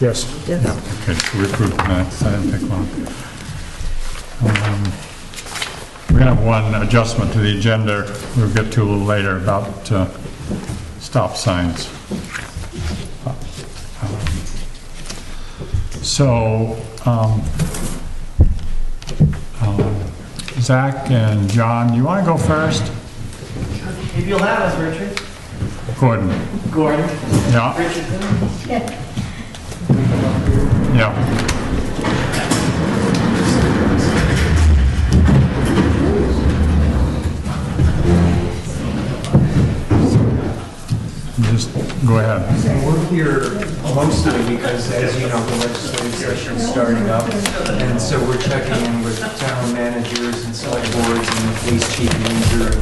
Yes. Okay, so we approved the minutes, I didn't pick one. Um, We're gonna have one adjustment to the agenda we'll get to a little later about uh, stop signs. So, um, um, Zach and John, you wanna go first? If you'll have us, Richard. Gordon? Gordon. Yeah, Richardson. Yeah. Just go ahead. We're here mostly because, as you know, the legislative session is starting up. And so we're checking in with town managers and select boards and the police chief manager.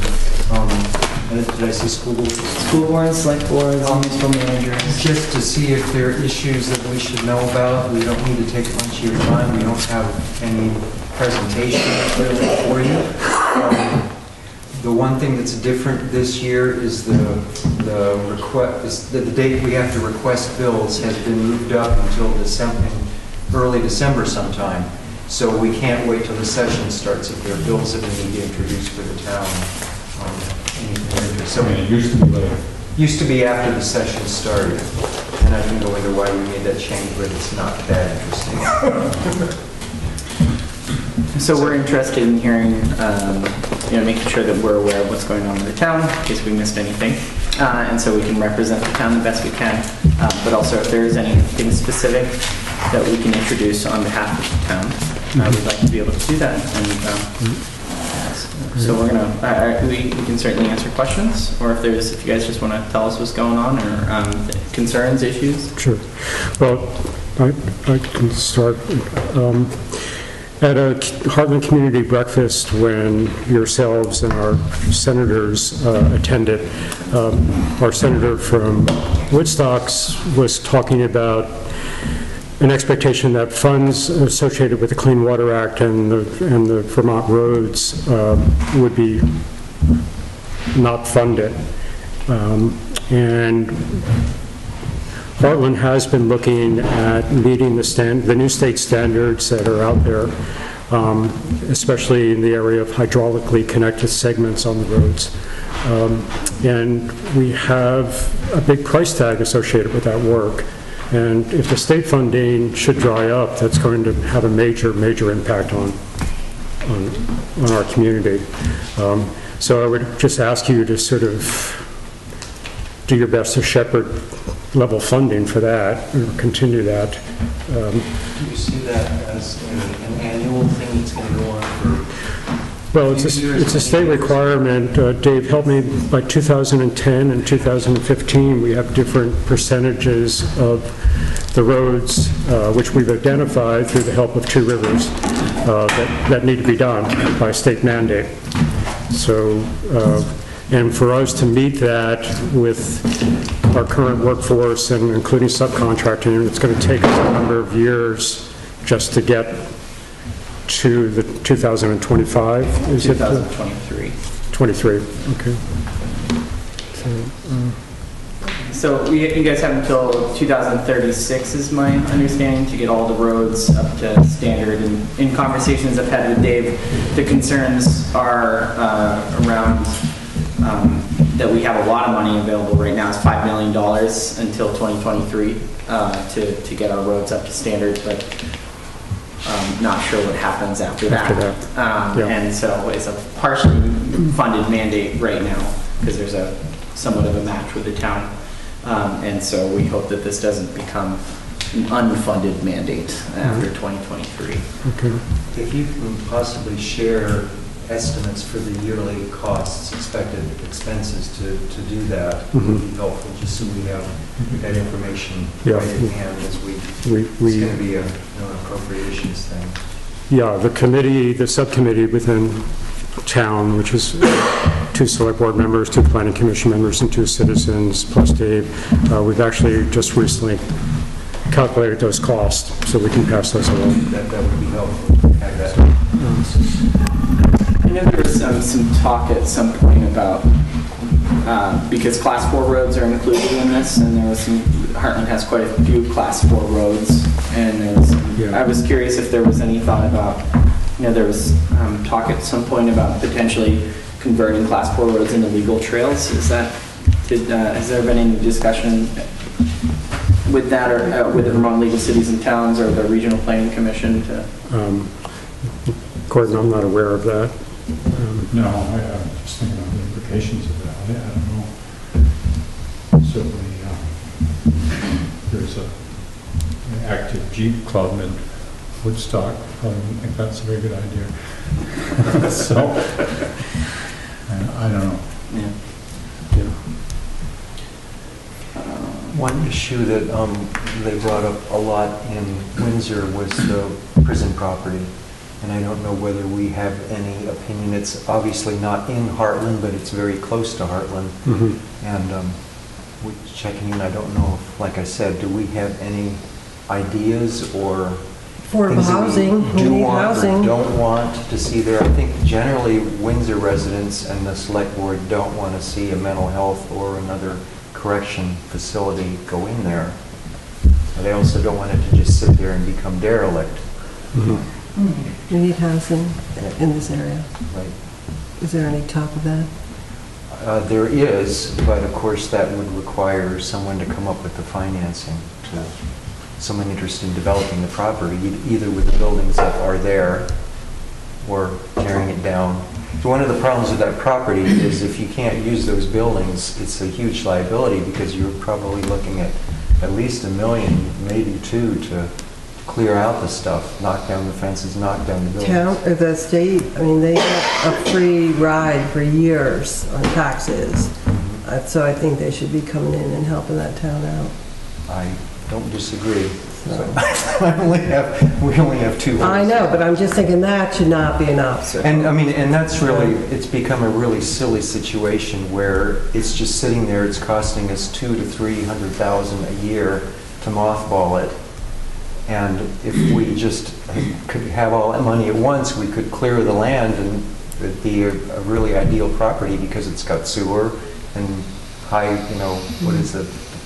and, um, Did I say school boards? School boards, select boards, municipal managers. Just to see if there are issues that we should know about. We don't need to take a bunch of your time. We don't have any presentation for you. Um, The one thing that's different this year is the, the request, is that the date we have to request bills has been moved up until December, early December sometime. So we can't wait till the session starts if there are bills that we need to introduce for the town. um. So it used to be later. Used to be after the session started, and I can go into why we made that change, but it's not that interesting. So we're interested in hearing, um, you know, making sure that we're aware of what's going on in the town, in case we missed anything. Uh, And so we can represent the town the best we can. Uh, But also if there is anything specific that we can introduce on behalf of the town, uh, we'd like to be able to do that. And um, so we're gonna, I- we we can certainly answer questions, or if there's, if you guys just want to tell us what's going on, or um, concerns, issues. Sure. Well, I I can start. Um, At a Hartland Community Breakfast, when yourselves and our senators uh, attended, um, our senator from Woodstocks was talking about an expectation that funds associated with the Clean Water Act and the and the Vermont roads um, would be not funded. Um, And Hartland has been looking at meeting the stand, the new state standards that are out there, um, especially in the area of hydraulically connected segments on the roads. Um, And we have a big price tag associated with that work. And if the state funding should dry up, that's going to have a major, major impact on, on, on our community. Um, So I would just ask you to sort of do your best to shepherd level funding for that, or continue that. Um, Do you see that as a- an annual thing that's going to go on Well, it's a, it's a state requirement. Uh, Dave, help me, by 2010 and 2015, we have different percentages of the roads, uh, which we've identified through the help of Two Rivers, uh, that, that need to be done by state mandate. So, uh, and for us to meet that with our current workforce and including subcontracting, it's going to take us a number of years just to get to the 2025, is it? uh, 2023. 23, okay. So, So we- you guys have until 2036 is my understanding to get all the roads up to standard. And in conversations I've had with Dave, the concerns are uh, around um, that we have a lot of money available right now. It's $5 million until 2023 uh, to to get our roads up to standard, but um, not sure what happens after that. After that, Um, yeah. And so it's a partially funded mandate right now, because there's a somewhat of a match with the town. Um, And so we hope that this doesn't become an unfunded mandate after 2023. okay. If you can possibly share estimates for the yearly costs, expected expenses to, to do that, would be helpful, just so we have that information Yeah. right hand as we, We, it's going to be a, you know, an appropriations thing. yeah, the committee, the subcommittee within town, which is two select board members, two planning commission members, and two citizens, plus Dave, uh, we've actually just recently calculated those costs, so we can pass those along. That, that would be helpful, have that. I know there was some, some talk at some point about, uh, because class four roads are included in this, and there was some Hartland has quite a few class four roads, and there was, Yeah. I was curious if there was any thought about, you know, there was um, talk at some point about potentially converting class four roads into legal trails. Is that, did, uh, has there been any discussion with that, or uh, with the Vermont League of Cities and Towns, or the Regional Planning Commission to? Um, Gordon, I'm not aware of that. Um, No, I, I'm just thinking about the implications of that. I, I don't know. Certainly, uh, there's a, an active Jeep club in Woodstock. I don't think that's a very good idea. So, I, I don't know. Yeah. yeah. One issue that um, they brought up a lot in Windsor was the prison property. And I don't know whether we have any opinion. It's obviously not in Hartland, but it's very close to Hartland. Mhm. And um, we checking in, I don't know, if, like I said, do we have any ideas or Affordable things that we housing, we do need want or housing. don't want to see there? I think generally Windsor residents and the select board don't want to see a mental health or another correction facility go in there. And They also don't want it to just sit there and become derelict. We need housing in this area. Right? Is there any talk of that? Uh, There is, but of course that would require someone to come up with the financing to, someone interested in developing the property, e- either with the buildings that are there or tearing it down. So One of the problems with that property is if you can't use those buildings, it's a huge liability because you're probably looking at at least a million, maybe two, to clear out the stuff, knock down the fences, knock down the buildings. Town, or the state, I mean, they get a free ride for years on taxes. Uh, So I think they should be coming in and helping that town out. I don't disagree. So- I only have, we only have two. I votes. know, but I'm just thinking that should not be an option. And, I mean, and that's really, it's become a really silly situation where it's just sitting there, it's costing us two to three hundred thousand a year to mothball it. And if we just could have all that money at once, we could clear the land and it'd be a a really ideal property because it's got sewer and high, you know, what is the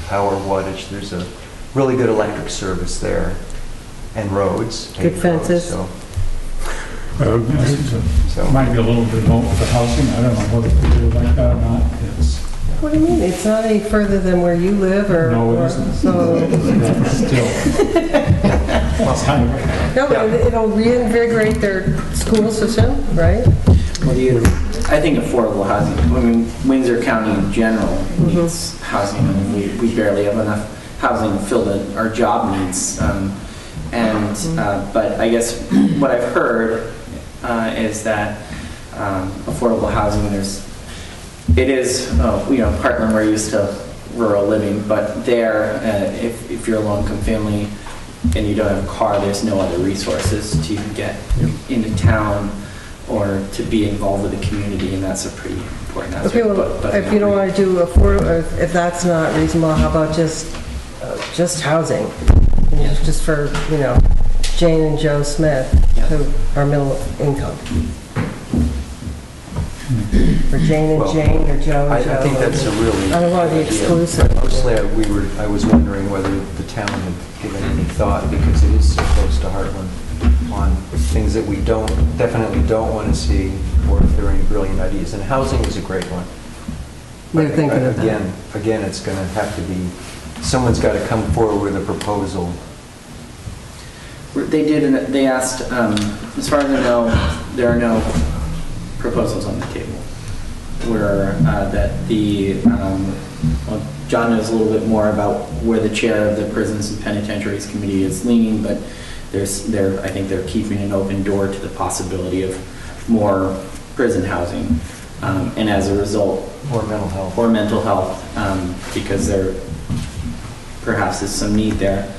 power wattage? There's a really good electric service there and roads. Good paved roads, fences. so- Um, Yes, it's a- So- Might be a little bit low for housing. I don't know whether they do like that or not. It's What do you mean? It's not any further than where you live or... No, it or- isn't. So, still. It's kind of- no, but it'll reinvigorate their school system, right? What do you, I think affordable housing, I mean, Windsor County in general needs housing. I mean, we, we barely have enough housing to fill the, our job needs. Um, And, uh, but I guess what I've heard uh, is that um, affordable housing, there's, it is, uh, you know, Hartland, we're used to rural living, but there, uh, if, if you're a low-income family and you don't have a car, there's no other resources to get into town or to be involved with the community, and that's a pretty important aspect. Okay, well, but- but if you don't want to do afford, or if that's not reasonable, how about just, uh, just housing? You know, Just for, you know, Jane and Joe Smith, Yeah. who are middle income. For Jane and Well, Jane, or Joe I, and Joe. I think that's a really. I don't wanna be good idea. exclusive. Mostly, I- we were, I was wondering whether the town had given any thought, because it is so close to Hartland, on things that we don't, definitely don't want to see, or if there are any brilliant ideas. And housing is a great one. They're But, thinking of that. Again, again, it's going to have to be, someone's got to come forward with a proposal. They did, and they asked, um, as far as I know, there are no proposals on the table. Where, uh, that the, um, well, John knows a little bit more about where the chair of the Prisons and Penitentiaries Committee is leaning, but there's, they're, I think they're keeping an open door to the possibility of more prison housing. Um, and as a result, Or mental health. or mental health, um, because there perhaps is some need there.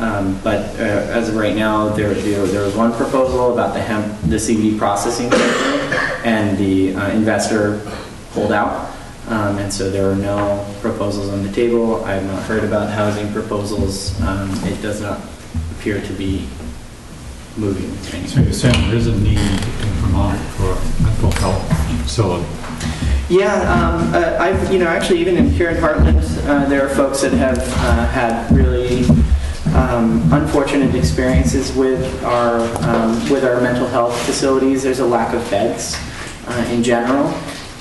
Um, But uh, as of right now, there, there there was one proposal about the hemp, the CBD processing, facility, and the uh, investor pulled out. Um, And so there are no proposals on the table. I have not heard about housing proposals. Um, It does not appear to be moving So you're saying there is a need in Vermont for mental health facility. Yeah, um, uh, I've, you know, actually even in, here in Hartland, uh, there are folks that have uh, had really um, unfortunate experiences with our, um, with our mental health facilities. There's a lack of beds uh, in general.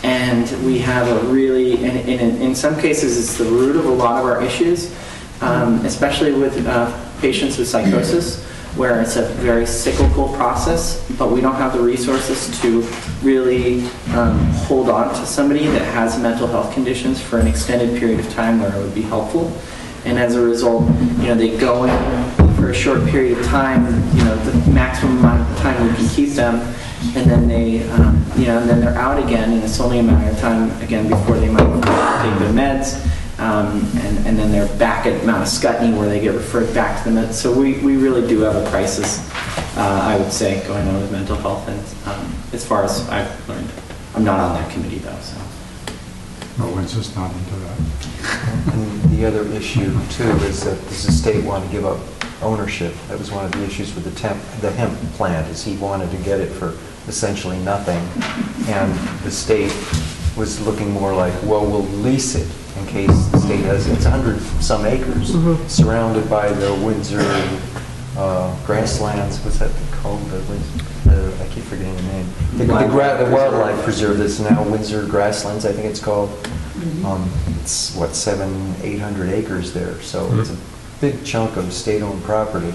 And we have a really, in, in, in some cases, it's the root of a lot of our issues, um, especially with uh, patients with psychosis, where it's a very cyclical process, but we don't have the resources to really um, hold on to somebody that has mental health conditions for an extended period of time where it would be helpful. And as a result, you know, they go in for a short period of time, you know, the maximum amount of time we can keep them, and then they, um, you know, and then they're out again, and it's only a matter of time, again, before they might take their meds, um, and, and then they're back at Mount Ascutney where they get referred back to the meds. So we, we really do have a crisis, uh, I would say, going on with mental health, and um, as far as I've learned. I'm not on that committee though, so. No, one's just not into that. And the other issue too is that this estate wanted to give up ownership. That was one of the issues with the temp, the hemp plant, is he wanted to get it for essentially nothing. And the state was looking more like, well, we'll lease it in case the state has, it's a hundred some acres, surrounded by the Windsor uh, grasslands, what's that called? The Wins- the- I keep forgetting the name. The the gra- the wildlife preserve that's now Windsor Grasslands, I think it's called. Um, It's, what, seven, eight hundred acres there, so it's a big chunk of state-owned property.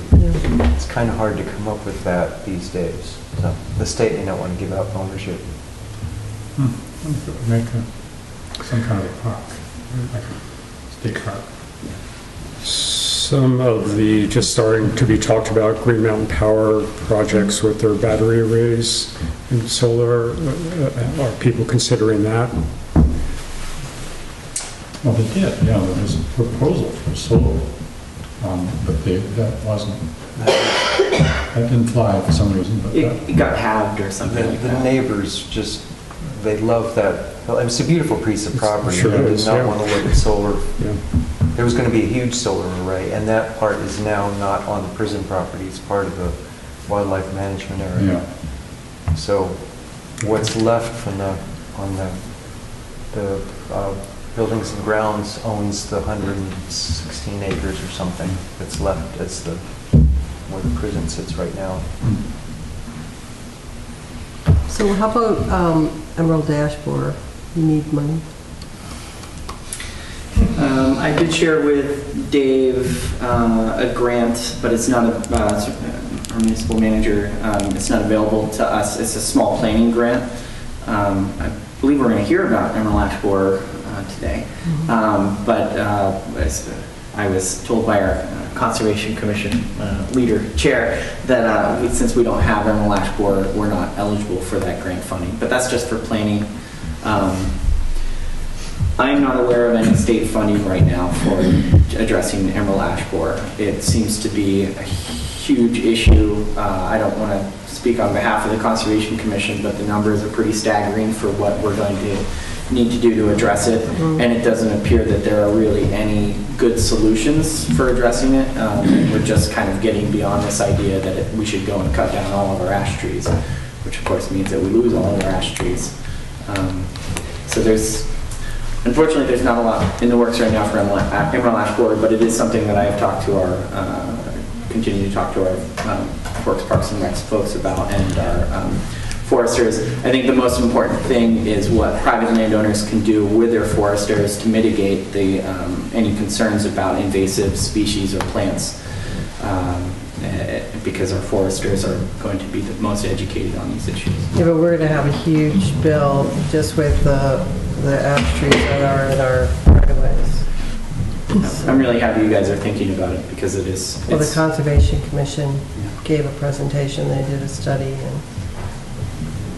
It's kind of hard to come up with that these days. So the state may not want to give up ownership. Hmm. Make a, some kind of a park, like a state park. Some of the, just starting to be talked about, Green Mountain Power projects with their battery arrays and solar, uh, are people considering that? Well, they did, yeah, there was a proposal for solar, um, but they, that wasn't, that didn't fly for some reason, but It, that, it got halved or The something like the that. neighbors just, they love that, well, it's a beautiful piece of property. Sure They did is, not yeah. want to look at solar. Yeah. There was going to be a huge solar array, and that part is now not on the prison property. It's part of the wildlife management area. yeah. So what's left from the, on the, the uh, buildings and grounds owns the 116 acres or something that's left as the, where the prison sits right now. So how about um, Emerald Ash Borer? You need money? Um, I did share with Dave uh, a grant, but it's not, a- uh, our municipal manager, um, it's not available to us. It's a small planning grant. Um, I believe we're going to hear about Emerald Borer uh, today. Um, But uh, I was told by our uh, Conservation Commission uh, leader, chair, that uh, we- since we don't have Emerald Borer, we're not eligible for that grant funding. But that's just for planning. Um, I'm not aware of any state funding right now for addressing emerald ash borer. It seems to be a huge issue. Uh, I don't want to speak on behalf of the Conservation Commission, but the numbers are pretty staggering for what we're going to need to do to address it. And it doesn't appear that there are really any good solutions for addressing it. Um, We're just kind of getting beyond this idea that it- we should go and cut down all of our ash trees, which of course means that we lose all of our ash trees. Um, So there's, Unfortunately, there's not a lot in the works right now for Emerald Ash Borer, but it is something that I have talked to our, uh, continue to talk to our um, Forks Parks and Recs folks about and our um, foresters. I think the most important thing is what private landowners can do with their foresters to mitigate the, um, any concerns about invasive species or plants. um, eh, Because our foresters are going to be the most educated on these issues. Yeah, but we're gonna have a huge bill just with the, the ash trees that are in our right of ways. I'm really happy you guys are thinking about it because it is. Well, the it's- Conservation Commission gave a presentation, they did a study, and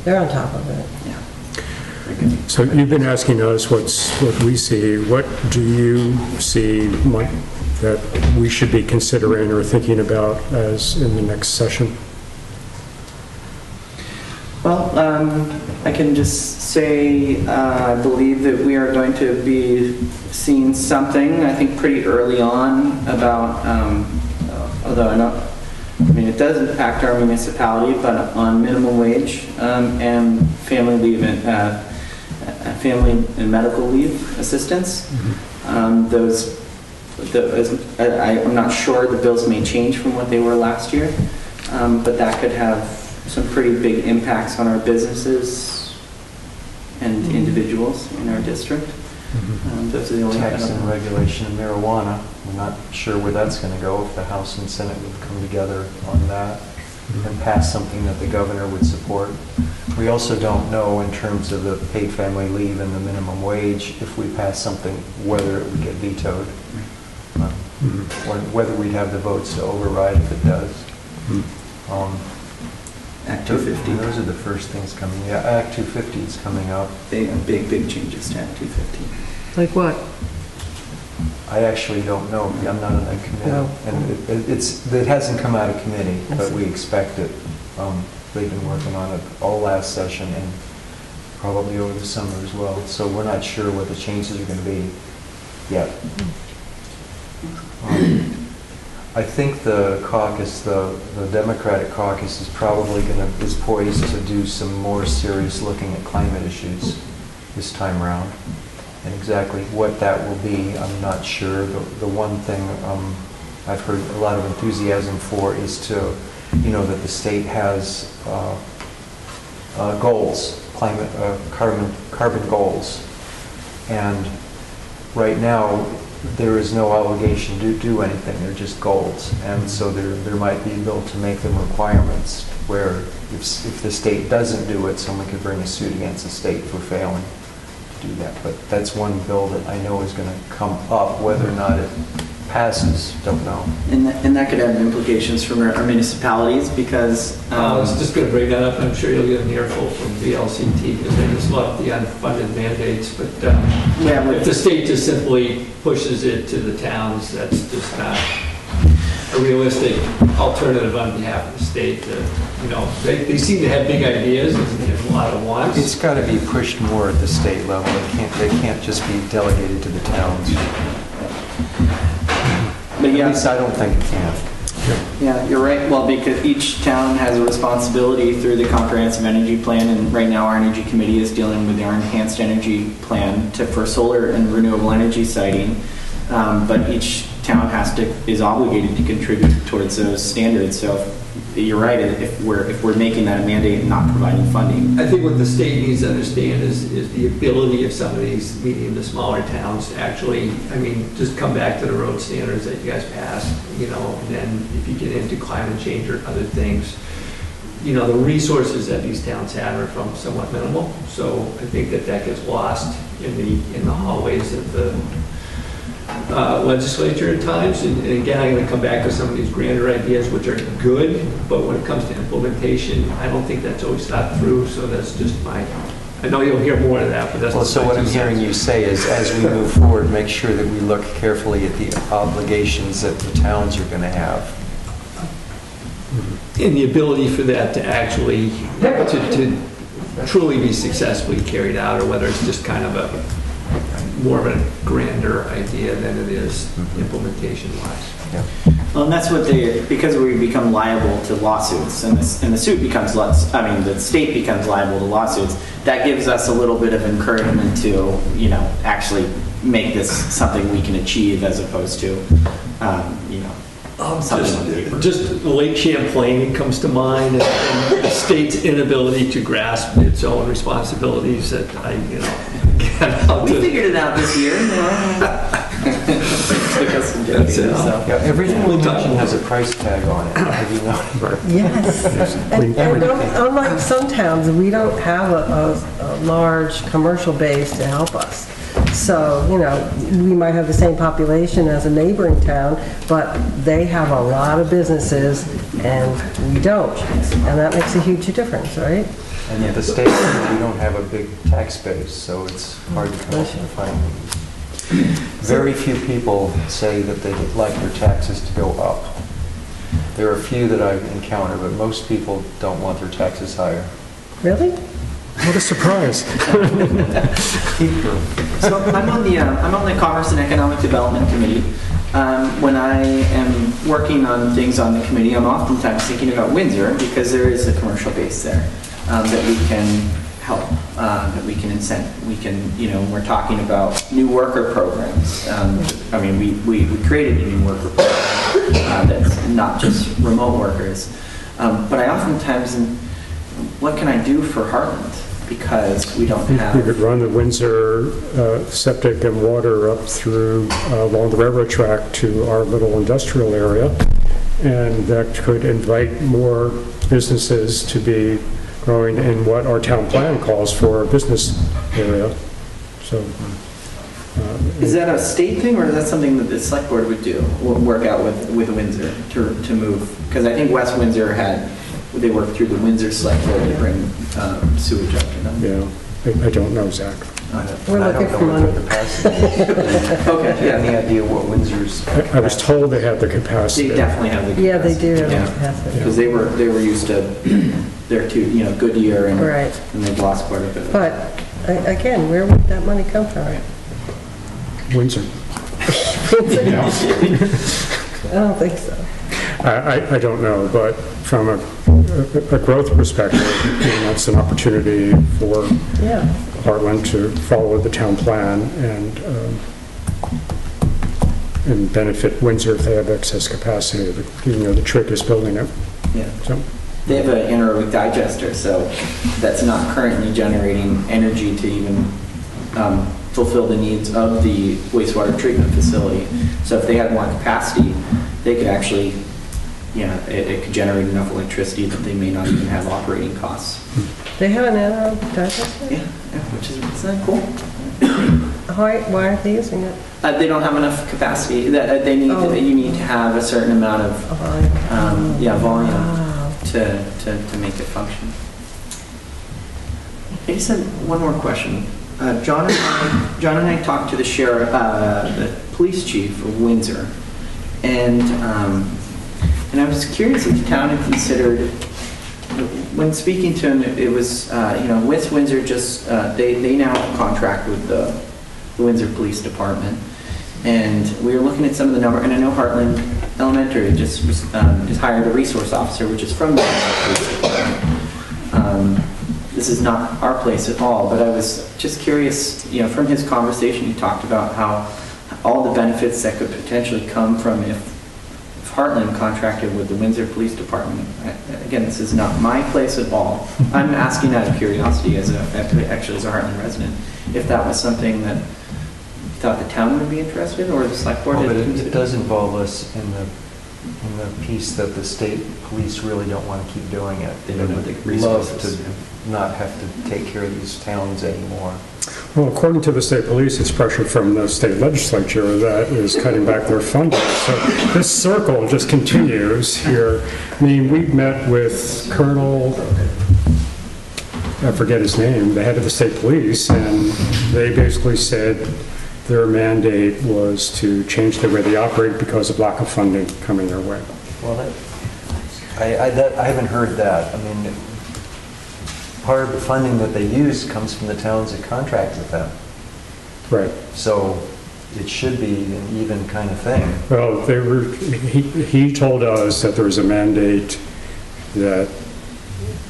they're on top of it. Yeah. Very good. So you've been asking us what's, what we see. What do you see might- that we should be considering or thinking about as in the next session? Well, um, I can just say, uh, I believe that we are going to be seeing something, I think pretty early on about, um, although I don't, I mean, it does impact our municipality, but on minimum wage um, and family leave, and, uh, uh, family and medical leave assistance. Um, Those, the- I- I'm not sure, the bills may change from what they were last year, um, but that could have some pretty big impacts on our businesses and individuals in our district. Um, Those are the only. I Tax and regulation of marijuana, we're not sure where that's going to go, if the House and Senate would come together on that and pass something that the governor would support. We also don't know in terms of the paid family leave and the minimum wage, if we pass something, whether it would get vetoed. uh, Or whether we'd have the votes to override if it does. Um, Act 250. Those are the first things coming, yeah, Act 250 is coming up. Big, big, big changes to Act 250. Like what? I actually don't know, I'm not on that committee. No. And it- it- it's, it hasn't come out of committee, I but see. we expect it. Um, They've been working on it all last session and probably over the summer as well. So we're not sure what the changes are going to be yet. Um, I think the caucus, the the Democratic caucus is probably going to, is poised to do some more serious looking at climate issues this time around. And exactly what that will be, I'm not sure. The, the one thing um, I've heard a lot of enthusiasm for is to, you know, that the state has uh, uh, goals, climate, uh, carbon, carbon goals. And right now, there is no obligation to do anything, they're just goals. And so there, there might be a bill to make them requirements where if, if the state doesn't do it, someone could bring a suit against the state for failing to do that. But that's one bill that I know is going to come up, whether or not it passes, don't know. And that, and that could have implications for our our municipalities because, I um, was just going to bring that up, I'm sure you'll get an earful from VLCT, because they just love the unfunded mandates, but um, yeah, if the with, state just simply pushes it to the towns, that's just not a realistic alternative on behalf of the state. Uh, You know, they, they seem to have big ideas and have a lot of wants. It's got to be pushed more at the state level. It can't, they can't just be delegated to the towns. But At yeah, least I don't think it can. yeah, you're right. Well, because each town has a responsibility through the comprehensive energy plan, and right now our energy committee is dealing with our enhanced energy plan to, for solar and renewable energy siting. Um, but each town has to, is obligated to contribute towards those standards. So you're right, if we're, if we're making that a mandate and not providing funding, I think what the state needs to understand is, is the ability of some of these medium to smaller towns to actually, I mean, just come back to the road standards that you guys passed, you know, and then if you get into climate change or other things, you know, the resources that these towns have are from somewhat minimal. So I think that that gets lost in the, in the hallways of the uh, legislature at times. And and again, I'm going to come back to some of these grander ideas, which are good, but when it comes to implementation, I don't think that's always thought through, so that's just my, I know you'll hear more of that, but that's. Well, so what I'm hearing you say is, as we move forward, make sure that we look carefully at the obligations that the towns are going to have. And the ability for that to actually, to, to truly be successfully carried out, or whether it's just kind of a, more of a grander idea than it is Mhm. implementation-wise. Yeah. Well, and that's what they, because we become liable to lawsuits, and the, and the suit becomes, lots- I mean, the state becomes liable to lawsuits, that gives us a little bit of encouragement to, you know, actually make this something we can achieve as opposed to, um, you know, something on paper. Just, just Lake Champlain comes to mind, and- and the state's inability to grasp its own responsibilities that I, you know, get out We figured it out this year, you know. Took us some getting That's it. so. Yeah, everything we mention has a price tag on it, have you noticed? Yes. And and don't- unlike some towns, we don't have a, a, a large commercial base to help us. So, you know, we might have the same population as a neighboring town, but they have a lot of businesses and we don't. And that makes a huge difference, right? And at the state, we don't have a big tax base, so it's hard to come up with funding. Very few people say that they'd like their taxes to go up. There are a few that I've encountered, but most people don't want their taxes higher. Really? What a surprise. So I'm on the, uh, I'm on the Commerce and Economic Development Committee, Um, when I am working on things on the committee, I'm oftentimes thinking about Windsor because there is a commercial base there um, that we can help, uh, that we can incent. We can, you know, we're talking about new worker programs. Um, I mean, we, we, we created a new worker program uh, that's not just remote workers. Um, but I oftentimes, what can I do for Hartland? Because we don't You have. could run the Windsor uh, septic and water up through, uh, along the railroad track to our little industrial area, and that could invite more businesses to be growing in what our town plan calls for a business area. So, uh, Is that a state thing, or is that something that the select board would do, wo- work out with, with Windsor to, to move? Because I think West Windsor had, they worked through the Windsor select board to bring um, sewage up to them. yeah, I I don't know, Zach. We're I looking for what money. the capacity. Okay, do you have Any idea what Windsor's? I I was told they had the capacity. they definitely have the. capacity. Yeah, they do have Yeah. capacity. Because they were, they were used to, their two, you know, Goodyear and, Right. and they've lost quite a bit. But, a- again, where would that money come from? Windsor. I don't think so. I, I- I don't know, but from a, a growth perspective, you know, that's an opportunity for Yeah, Hartland to follow the town plan and, um, and benefit Windsor if they have excess capacity. The- You know, the trick is building it, Yeah. so. They have an anaerobic digester, so that's not currently generating energy to even um, fulfill the needs of the wastewater treatment facility. So if they had more capacity, they could actually, you know, it, it could generate enough electricity that they may not even have operating costs. they have an anaerobic digester? Yeah, yeah, which is, isn't that cool? Why, why aren't they using it? Uh, they don't have enough capacity, that, uh, they need, Oh. you need to have a certain amount of, volume? um, yeah, volume. Wow. To, to, to make it function. I just had one more question. Uh, John and I, John and I talked to the sheriff, uh, the police chief of Windsor, and, um, and I was curious if the town had considered, when speaking to him, it was, uh, you know, West Windsor just, uh, they, they now contract with the the Windsor Police Department. And we were looking at some of the number, and I know Hartland Elementary just, um, just hired a resource officer, which is from the. Um, This is not our place at all, but I was just curious, you know, from his conversation, he talked about how all the benefits that could potentially come from if if Hartland contracted with the Windsor Police Department. Again, this is not my place at all. I'm asking out of curiosity as a, actually as a Hartland resident, if that was something that thought the town would be interested or the select board Well, had But it- considered? it does involve us in the, in the piece that the state police really don't want to keep doing it. They don't have the would Love to not have to take care of these towns anymore. Well, according to the state police, it's pressure from the state legislature that is cutting back their funding. So this circle just continues here. I mean, we've met with Colonel, I forget his name, the head of the state police, and they basically said their mandate was to change the way they operate because of lack of funding coming their way. Well, that, I, I, that, I haven't heard that. I mean, part of the funding that they use comes from the towns that contract with them. Right. So it should be an even kind of thing. Well, they were, he, he told us that there was a mandate that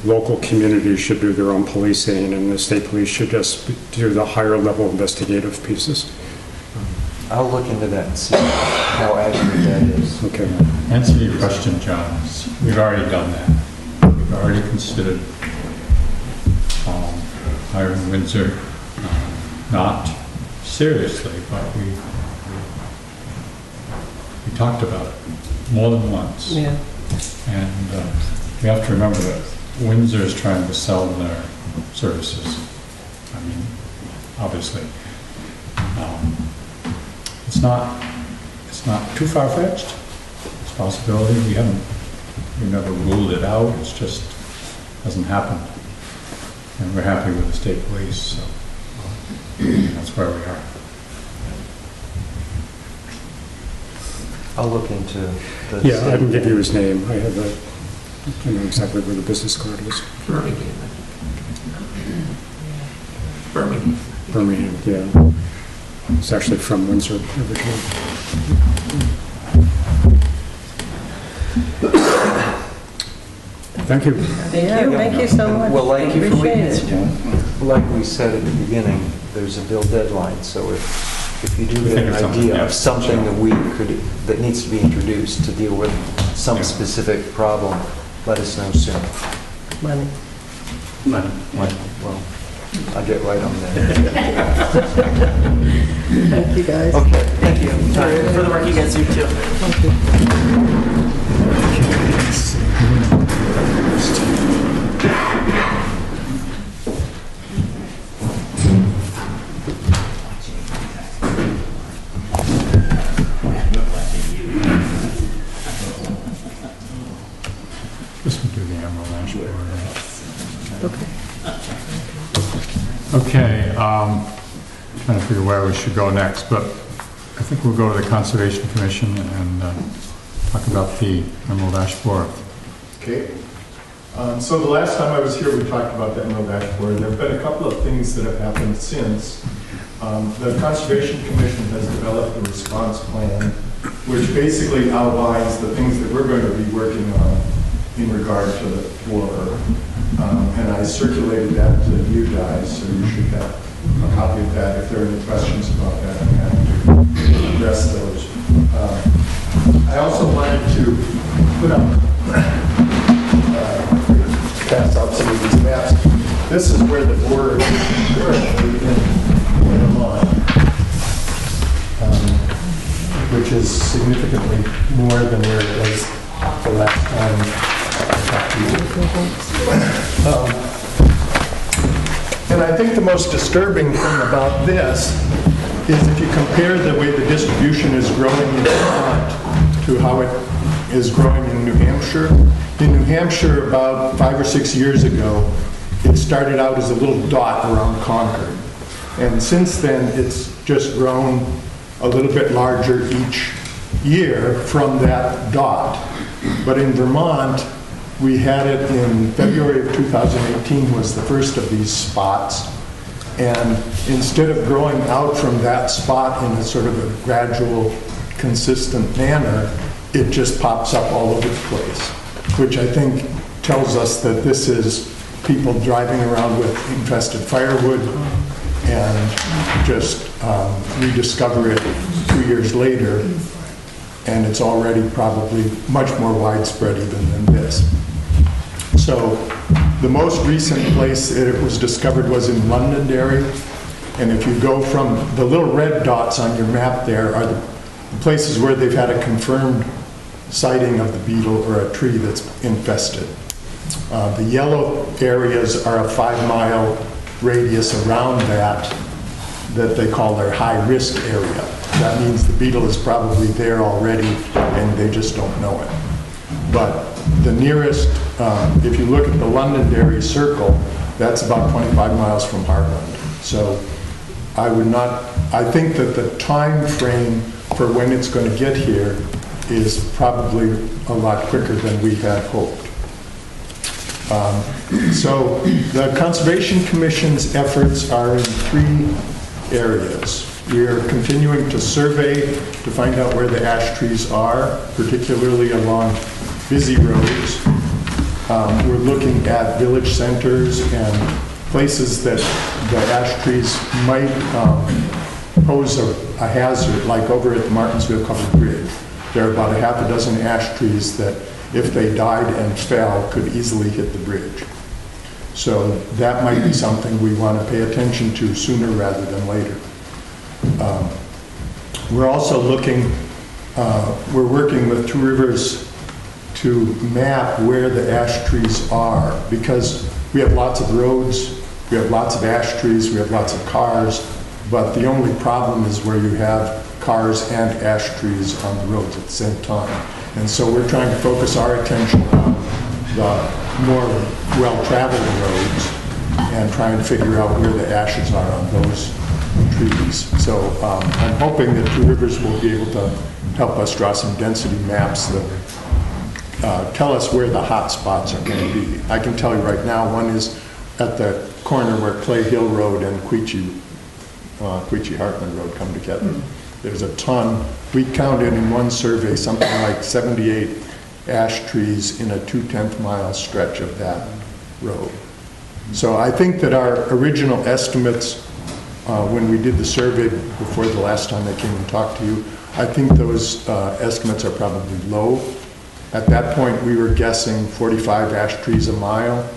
local communities should do their own policing and the state police should just do the higher level investigative pieces. I'll look into that and see how accurate that is. Okay. Answer your question, John, we've already done that. We've already considered um, hiring Windsor, um, not seriously, but we, we talked about it more than once. Yeah. And uh, we have to remember that Windsor is trying to sell their services. I mean, obviously. Um, It's not, it's not too far-fetched. It's a possibility. We haven't, we never ruled it out. It's just, hasn't happened. And we're happy with the state police, so that's where we are. I'll look into the. Yeah, I can give you his name. I have a, I know exactly where the business card is. Birmingham. Birmingham. Birmingham, yeah. It's actually from Windsor originally. Thank you. Thank Yeah, thank you so much. Well, thank you for Appreciate it. Like we said at the beginning, there's a bill deadline, so if, if you do get an something, idea yeah. of something that we could, that needs to be introduced to deal with some Yeah. specific problem, let us know soon. Money. Well, I'll get right on that. Thank you, guys. Okay. Thank you for the work you guys do too. This would do the Emerald Ash Borer. Okay. Okay, um, trying to figure where we should go next, but I think we'll go to the Conservation Commission and uh, talk about the Emerald Ash Borer. Okay. Um, So the last time I was here, we talked about the Emerald Ash Borer. There have been a couple of things that have happened since. Um, The Conservation Commission has developed a response plan, which basically outlines the things that we're going to be working on in regard to the borer. Um, And I circulated that to you guys, so you should have a copy of that. If there are any questions about that, I'm happy to address those. Uh, I also wanted to put up pass out some of these maps. This is where the border is in Vermont, um, which is significantly more than where it was the last time I talked to you. Um, And I think the most disturbing thing about this is if you compare the way the distribution is growing in Vermont to how it is growing in New Hampshire. In New Hampshire, about five or six years ago, it started out as a little dot around Concord. And since then, it's just grown a little bit larger each year from that dot. But in Vermont, we had it in February of 2018 was the first of these spots. And instead of growing out from that spot in a sort of a gradual, consistent manner, it just pops up all over the place, which I think tells us that this is people driving around with infested firewood and just um, rediscover it two years later, and it's already probably much more widespread even than this. So the most recent place it was discovered was in Londonderry. And if you go from, the little red dots on your map there are the places where they've had a confirmed sighting of the beetle or a tree that's infested. Uh, The yellow areas are a five-mile radius around that, that they call their high-risk area. That means the beetle is probably there already, and they just don't know it. But the nearest, um, if you look at the Londonderry Circle, that's about 25 miles from Hartland. So I would not, I think that the time frame for when it's going to get here is probably a lot quicker than we had hoped. Um, So the Conservation Commission's efforts are in three areas. We are continuing to survey to find out where the ash trees are, particularly along busy roads. Um, We're looking at village centers and places that the ash trees might um, pose a a hazard, like over at the Martinsville Covered Bridge. There are about a half a dozen ash trees that, if they died and fell, could easily hit the bridge. So that might be something we want to pay attention to sooner rather than later. Um, We're also looking, uh, we're working with Two Rivers to map where the ash trees are, because we have lots of roads, we have lots of ash trees, we have lots of cars, but the only problem is where you have cars and ash trees on the roads at the same time. And so we're trying to focus our attention on the more well-traveled roads and trying to figure out where the ashes are on those trees. So um, I'm hoping that Two Rivers will be able to help us draw some density maps that uh, tell us where the hot spots are going to be. I can tell you right now, one is at the corner where Clay Hill Road and Quechee, uh, Quechee Hartland Road come together. there's a ton. We counted in one survey something like 78 ash trees in a two-tenth mile stretch of that road. So I think that our original estimates, uh, when we did the survey before the last time I came and talked to you, I think those uh, estimates are probably low. At that point, we were guessing 45 ash trees a mile,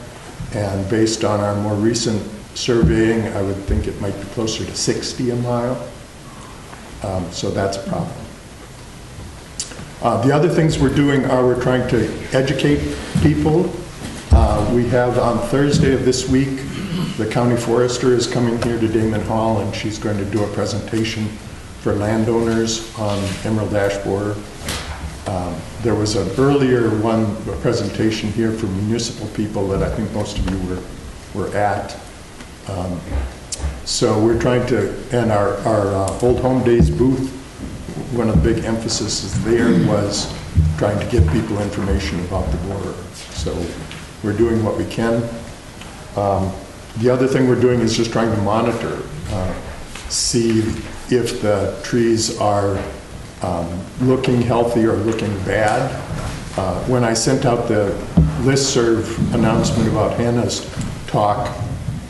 and based on our more recent surveying, I would think it might be closer to 60 a mile. Um, So that's a problem. Uh, The other things we're doing are we're trying to educate people. Uh, We have on Thursday of this week, the county forester is coming here to Damon Hall, and she's going to do a presentation for landowners on emerald ash borer. Um, There was an earlier one, presentation here for municipal people that I think most of you were, were at. Um, So we're trying to, and our, our uh, Old Home Days booth, one of the big emphases there was trying to give people information about the borer. So we're doing what we can. Um, The other thing we're doing is just trying to monitor, uh, see if the trees are um, looking healthy or looking bad. Uh, When I sent out the listserv announcement about Hannah's talk,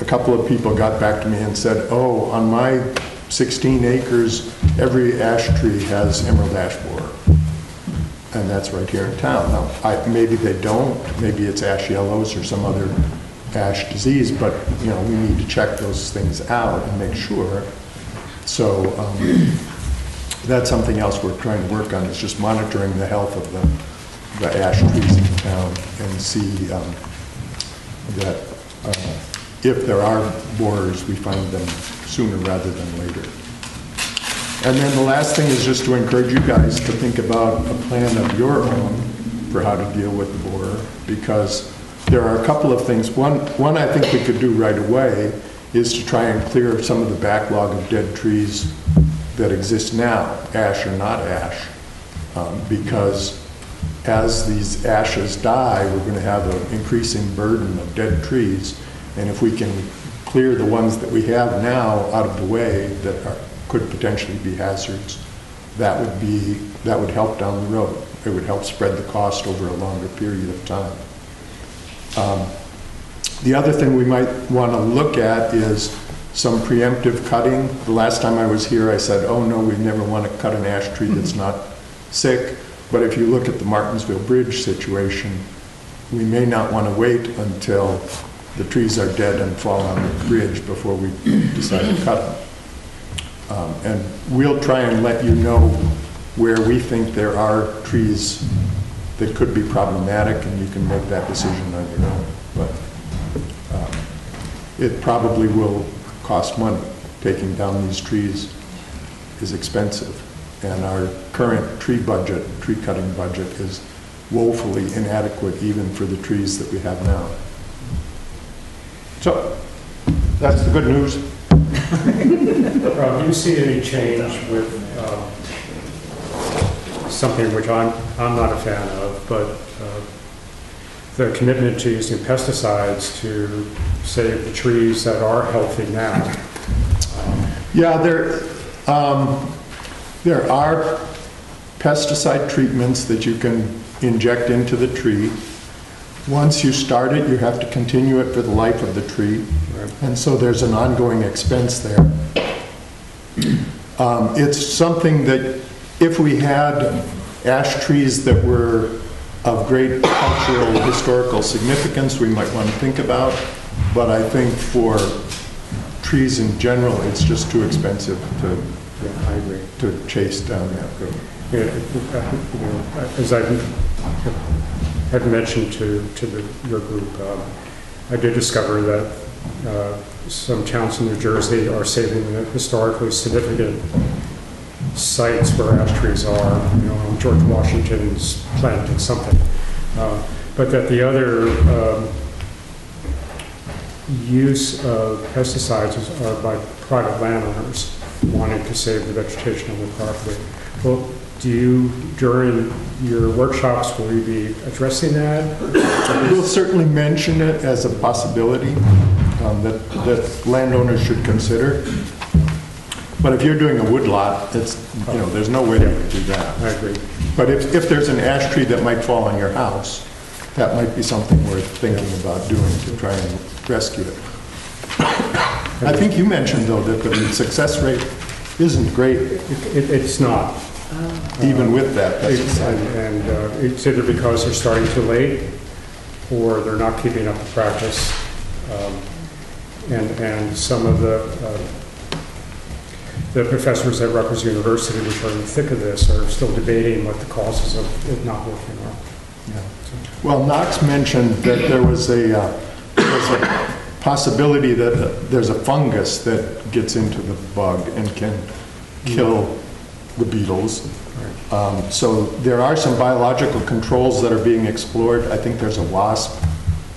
a couple of people got back to me and said, oh, on my 16 acres, every ash tree has emerald ash borer. And that's right here in town. Now, I, maybe they don't, maybe it's ash yellows or some other ash disease, but, you know, we need to check those things out and make sure. So, um, that's something else we're trying to work on, is just monitoring the health of the, the ash trees in town and see, um, that, uh, if there are borers, we find them sooner rather than later. And then the last thing is just to encourage you guys to think about a plan of your own for how to deal with the borer, because there are a couple of things. One, one I think we could do right away is to try and clear some of the backlog of dead trees that exist now, ash or not ash, um, because as these ashes die, we're going to have an increasing burden of dead trees, and if we can clear the ones that we have now out of the way that are, could potentially be hazards, that would be, that would help down the road. It would help spread the cost over a longer period of time. Um, The other thing we might want to look at is some preemptive cutting. The last time I was here, I said, oh, no, we never want to cut an ash tree that's not sick. But if you look at the Martinsville Bridge situation, we may not want to wait until the trees are dead and fall on the bridge before we decide to cut them. Um, And we'll try and let you know where we think there are trees that could be problematic, and you can make that decision on your own. But um, it probably will cost money. Taking down these trees is expensive, and our current tree budget, tree cutting budget is woefully inadequate even for the trees that we have now. So, that's the good news. Rob, do you see any change with uh, something which I'm, I'm not a fan of, but the commitment to using pesticides to save the trees that are healthy now? Um, Yeah, there, um, there are pesticide treatments that you can inject into the tree. Once you start it, you have to continue it for the life of the tree, and so there's an ongoing expense there. Um, It's something that if we had ash trees that were of great cultural, historical significance, we might want to think about, but I think for trees in general, it's just too expensive to, Yeah, I agree. to chase down that road. Yeah, you know, As I had mentioned to, to the- your group, um, I did discover that uh, some towns in New Jersey are saving the historically significant sites where ash trees are, you know, George Washington's planting something. Uh, But that the other um, use of pesticides are by private landowners wanting to save the vegetation on their property. Well, do you, during your workshops, will you be addressing that? We'll certainly mention it as a possibility um, that, that landowners should consider. But if you're doing a wood lot, it's, you know, there's no way to do that. I agree. But if, if there's an ash tree that might fall on your house, that might be something worth thinking about doing to try and rescue it. I think you mentioned, though, that the success rate isn't great, It- It's not. even with that It's- pesticide. And and, uh, it's either because they're starting too late, or they're not keeping up the practice. Um, And, and some of the, uh, the professors at Rutgers University, which are in the thick of this, are still debating what the causes of it not working are. Well, Knox mentioned that there was a, uh, there's a possibility that there's a fungus that gets into the bug and can kill the beetles. Um, So there are some biological controls that are being explored. I think there's a wasp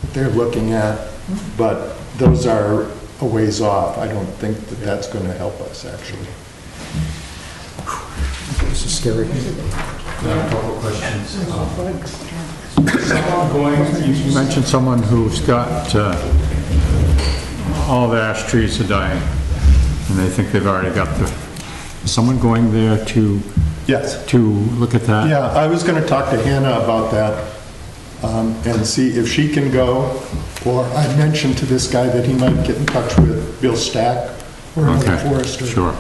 that they're looking at, but those are a ways off. I don't think that that's going to help us, actually. This is scary. A couple questions. Someone going, you you mentioned someone who's got, uh, all the ash trees are dying, and they think they've already got the, is someone going there to, Yes. to look at that? Yeah, I was going to talk to Hannah about that um, and see if she can go, or I mentioned to this guy that he might get in touch with Bill Stack or another Okay, forester. sure.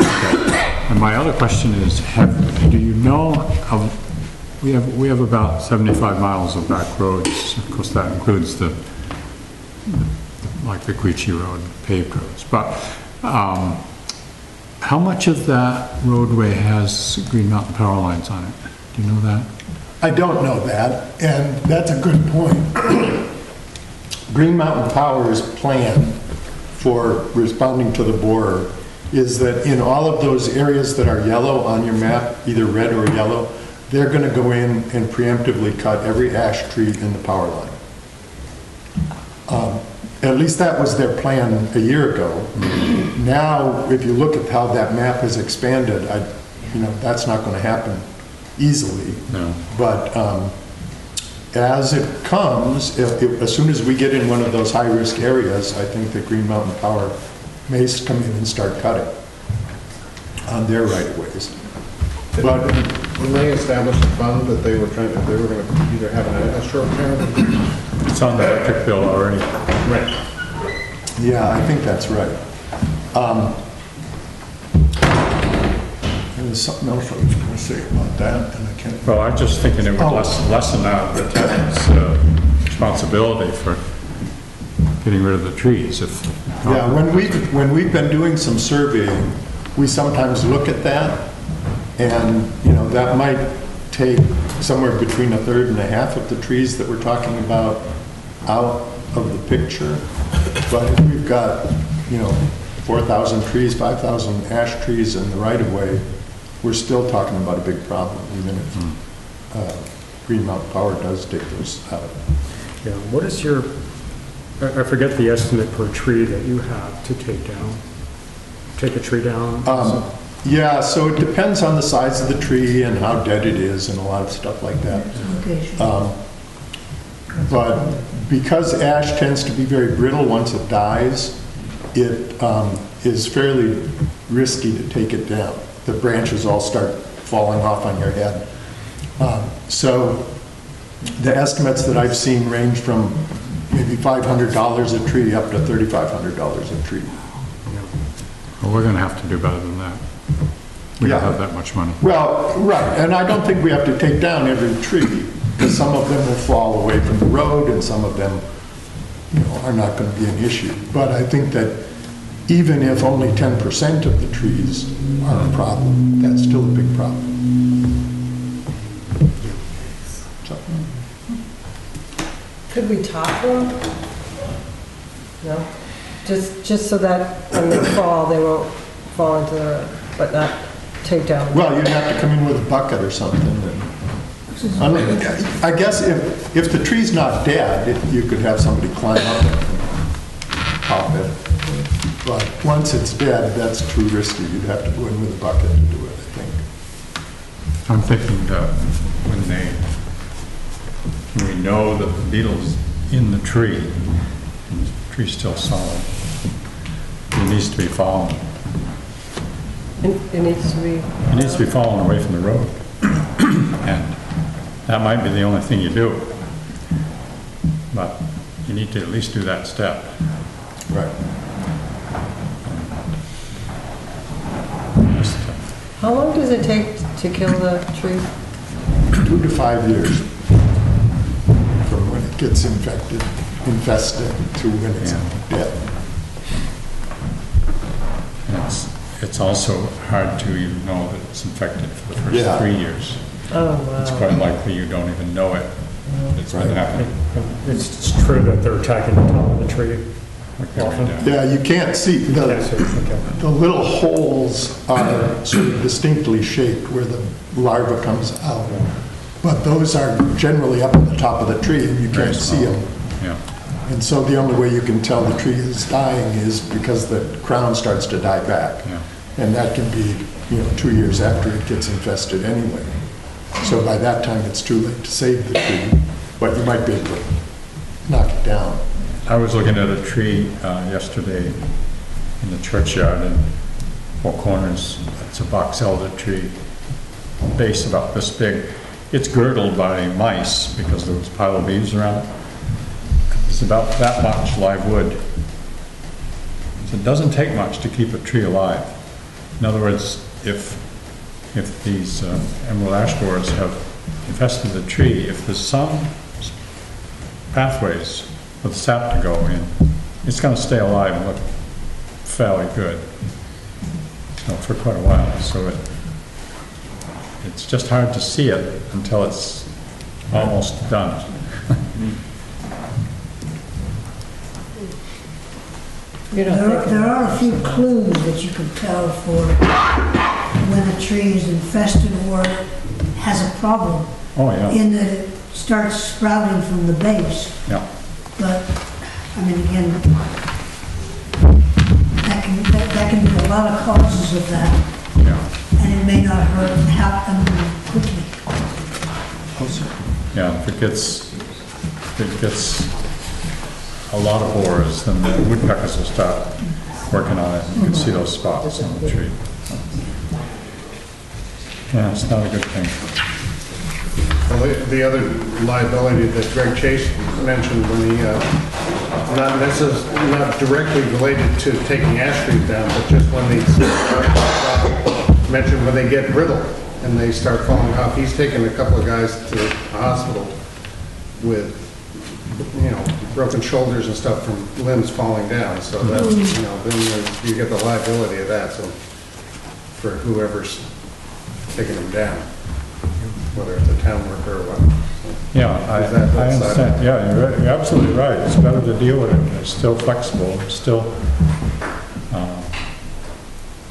Okay. And my other question is, have, do you know of, we have, we have about 75 miles of back roads, of course, that includes the, like the Quechee Road paved roads, but, um, how much of that roadway has Green Mountain Power Lines on it? Do you know that? I don't know that, and that's a good point. Green Mountain Power's plan for responding to the borer is that in all of those areas that are yellow on your map, either red or yellow, they're going to go in and preemptively cut every ash tree in the power line. Um, At least that was their plan a year ago. Now, if you look at how that map has expanded, I, you know, that's not going to happen easily. No. But um, as it comes, if- if- as soon as we get in one of those high-risk areas, I think that Green Mountain Power may come in and start cutting on their right-of-ways. But When they established a fund that they were trying, to they were going to either have an escrow account. It's on the electric bill already. Right. Yeah, I think that's right. Um, There was something else I was going to say about that, and I can't. Well, I'm just thinking it would Oh. lessen, lessen out the town's uh, responsibility for getting rid of the trees if. Yeah, when we, when we've been doing some surveying, we sometimes look at that, and, you know, that might take somewhere between a third and a half of the trees that we're talking about out of the picture. But if we've got, you know, 4,000 trees, 5,000 ash trees in the right-of-way, we're still talking about a big problem, even if uh, Green Mountain Power does take those out. Yeah, what is your, I I forget the estimate per tree that you have to take down? Take a tree down? Um, Yeah, so it depends on the size of the tree and how dead it is and a lot of stuff like that. Um, But because ash tends to be very brittle once it dies, it um, is fairly risky to take it down. The branches all start falling off on your head. Um, So the estimates that I've seen range from maybe $500 a tree up to $3,500 a tree. Well, we're gonna have to do better than that. We don't have that much money. Well, right, and I don't think we have to take down every tree, because some of them will fall away from the road, and some of them, you know, are not going to be an issue. But I think that even if only 10% of the trees are a problem, that's still a big problem. So, Could we top them? No? Just, just so that when they fall, they won't fall into the road, but not take down. Well, you'd have to come in with a bucket or something. and- I mean, I guess if, if the tree's not dead, it- you could have somebody climb up and pop it. But once it's dead, that's too risky. You'd have to go in with a bucket to do it, I think. I'm thinking that when they, when we know that the beetle's in the tree, and the tree's still solid, it needs to be fallen. It it needs to be, It needs to be fallen away from the road. And that might be the only thing you do. But you need to at least do that step. Right. Just, uh, how long does it take to kill the tree? Two to five years from when it gets infected, infested to when it's Yeah. dead. It's, it's also hard to even know that it's infected for the Yeah. first three years. Oh, It's wow. quite likely you don't even know it. It's been Right. happening. It's true that they're attacking the top of the tree. Like every Often. Yeah, you can't see, the, okay. the little holes are sort of distinctly shaped where the larva comes out. But those are generally up at the top of the tree and you Very can't see them. Yeah, And so the only way you can tell the tree is dying is because the crown starts to die back. yeah. And that can be, you know, two years after it gets infested anyway. So by that time, it's too late to save the tree, but you might be able to knock it down. I was looking at a tree uh, yesterday in the churchyard in Four Corners. It's a box elder tree, base about this big. It's girdled by mice because there was a pile of leaves around it. It's about that much live wood. So it doesn't take much to keep a tree alive. In other words, if, if these uh, emerald ash borers have infested the tree, if there's some pathways for the sap to go in, it's gonna stay alive and look fairly good. So for quite a while, so it, it's just hard to see it until it's almost done. You don't There, think, there are a few clues that you can tell for when a tree is infested or has a problem, Oh, yeah, in that it starts sprouting from the base. yeah, But, I mean, again, that can, that that can be a lot of causes of that, yeah. and it may not hurt, happen quickly. Oh, yeah, if it gets, if it gets a lot of borers, then the woodpeckers will start working on it. You can see those spots on the tree. Yeah, it's not a good thing. Well, the- the other liability that Greg Chase mentioned when he, uh, not necess, not directly related to taking ash trees down, but just when these, mentioned when they get brittle and they start falling off. He's taken a couple of guys to the hospital with, you know, broken shoulders and stuff from limbs falling down. So that, you know, then you get the liability of that, so, for whoever's taking them down, whether it's a town worker or what. Yeah, I, Is that I that understand, yeah, you're right- you're absolutely right, it's better to deal with it, it's still flexible, it's still, uh,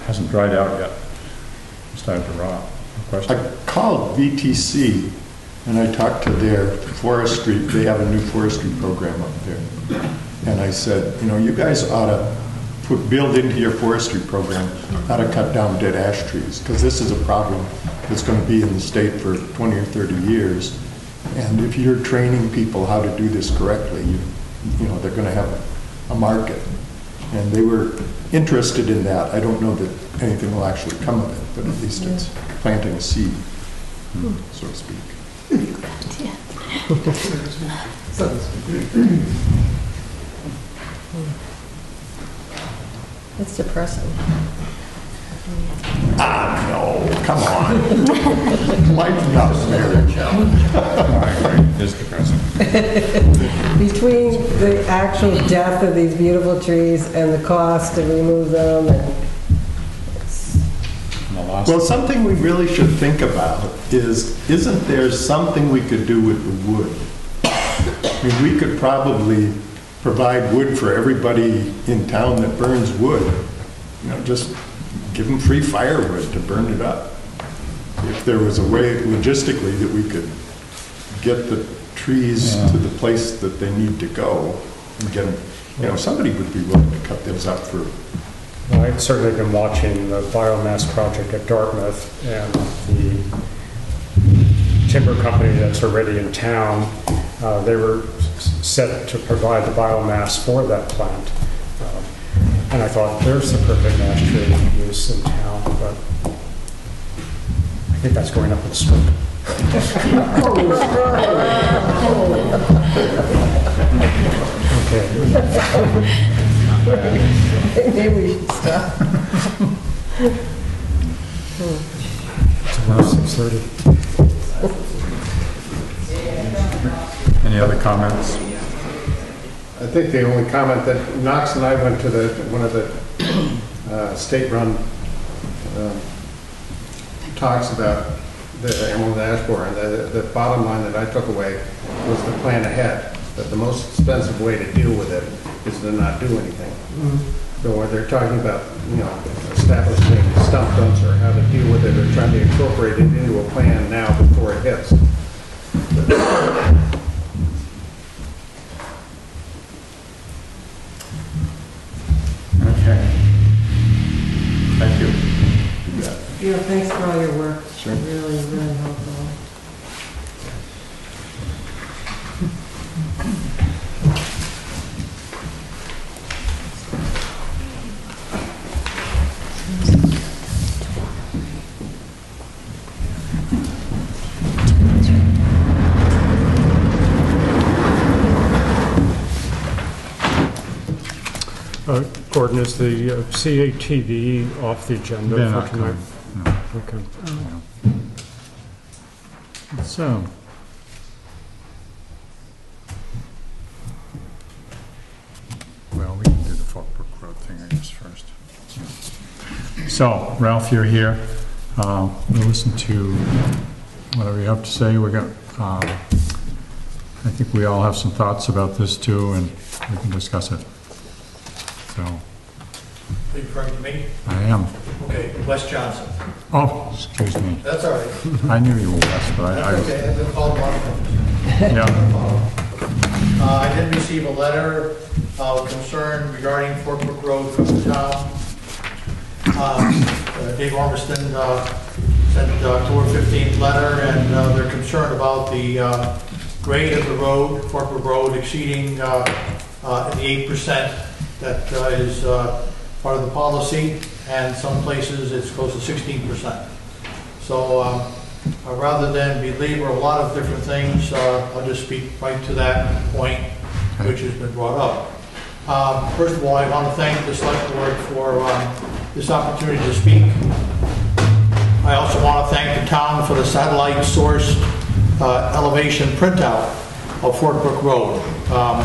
hasn't dried out yet, It's started to rot, no question. I called VTC and I talked to their forestry, they have a new forestry program up there. And I said, you know, you guys ought to put, build into your forestry program how to cut down dead ash trees, because this is a problem that's going to be in the state for 20 or 30 years. And if you're training people how to do this correctly, you, you know, they're going to have a market. And they were interested in that. I don't know that anything will actually come of it, but at least it's planting a seed, hmm. so to speak. it's depressing. Ah, no, come on. Lighten up, Mary. I agree, it is depressing. Between the actual death of these beautiful trees and the cost to remove them, and And the last, Well, something we really should think about is, isn't there something we could do with the wood? I mean, we could probably provide wood for everybody in town that burns wood. You know, just give them free firewood to burn it up. If there was a way logistically that we could get the trees Yeah. to the place that they need to go and get them, you know, somebody would be willing to cut those up for I've certainly been watching the biomass project at Dartmouth and the timber company that's already in town. uh, They were set to provide the biomass for that plant. And I thought, there's the perfect ash tree use in town, but I think that's going up in smoke. Okay. Maybe we should stop. It's around 6:30. Any other comments? I think the only comment that Knox and I went to the, one of the uh, state-run um, talks about the Emerald Ash Borer, and the, the bottom line that I took away was the plan ahead, that the most expensive way to deal with it is to not do anything. So when they're talking about, you know, establishing stump dumps or how to deal with it, or trying to incorporate it into a plan now before it hits. Okay. Thank you. Yeah, thanks for all your work. Sure. Really, really helpful. Uh, Gordon, is the uh, CATV off the agenda They're for tonight? coming, Okay. So. Well, we can do the Falkbrook Road thing, I guess, first. So, Ralph, you're here. Uh, We'll listen to whatever you have to say. We got, um, I think we all have some thoughts about this too, and we can discuss it. So, Are you referring to me? I am. Okay, Wes Johnson. Oh, excuse me. That's all right. I knew you were Wes, but I, That's I- okay, I've been called Mark. yeah, Uh, I did receive a letter of concern regarding Fort Brook Road from the town. Um, uh, Dave Ormiston uh, sent uh, October 15th letter, and uh, they're concerned about the uh, grade of the road, Fort Brook Road exceeding uh, uh, the 8% that uh, is uh, part of the policy, and some places it's close to 16%. So um, uh, rather than belabor a lot of different things, uh, I'll just speak right to that point, which has been brought up. Um, First of all, I want to thank the select board for um, this opportunity to speak. I also want to thank the town for the satellite source uh, elevation printout of Fort Brook Road, um,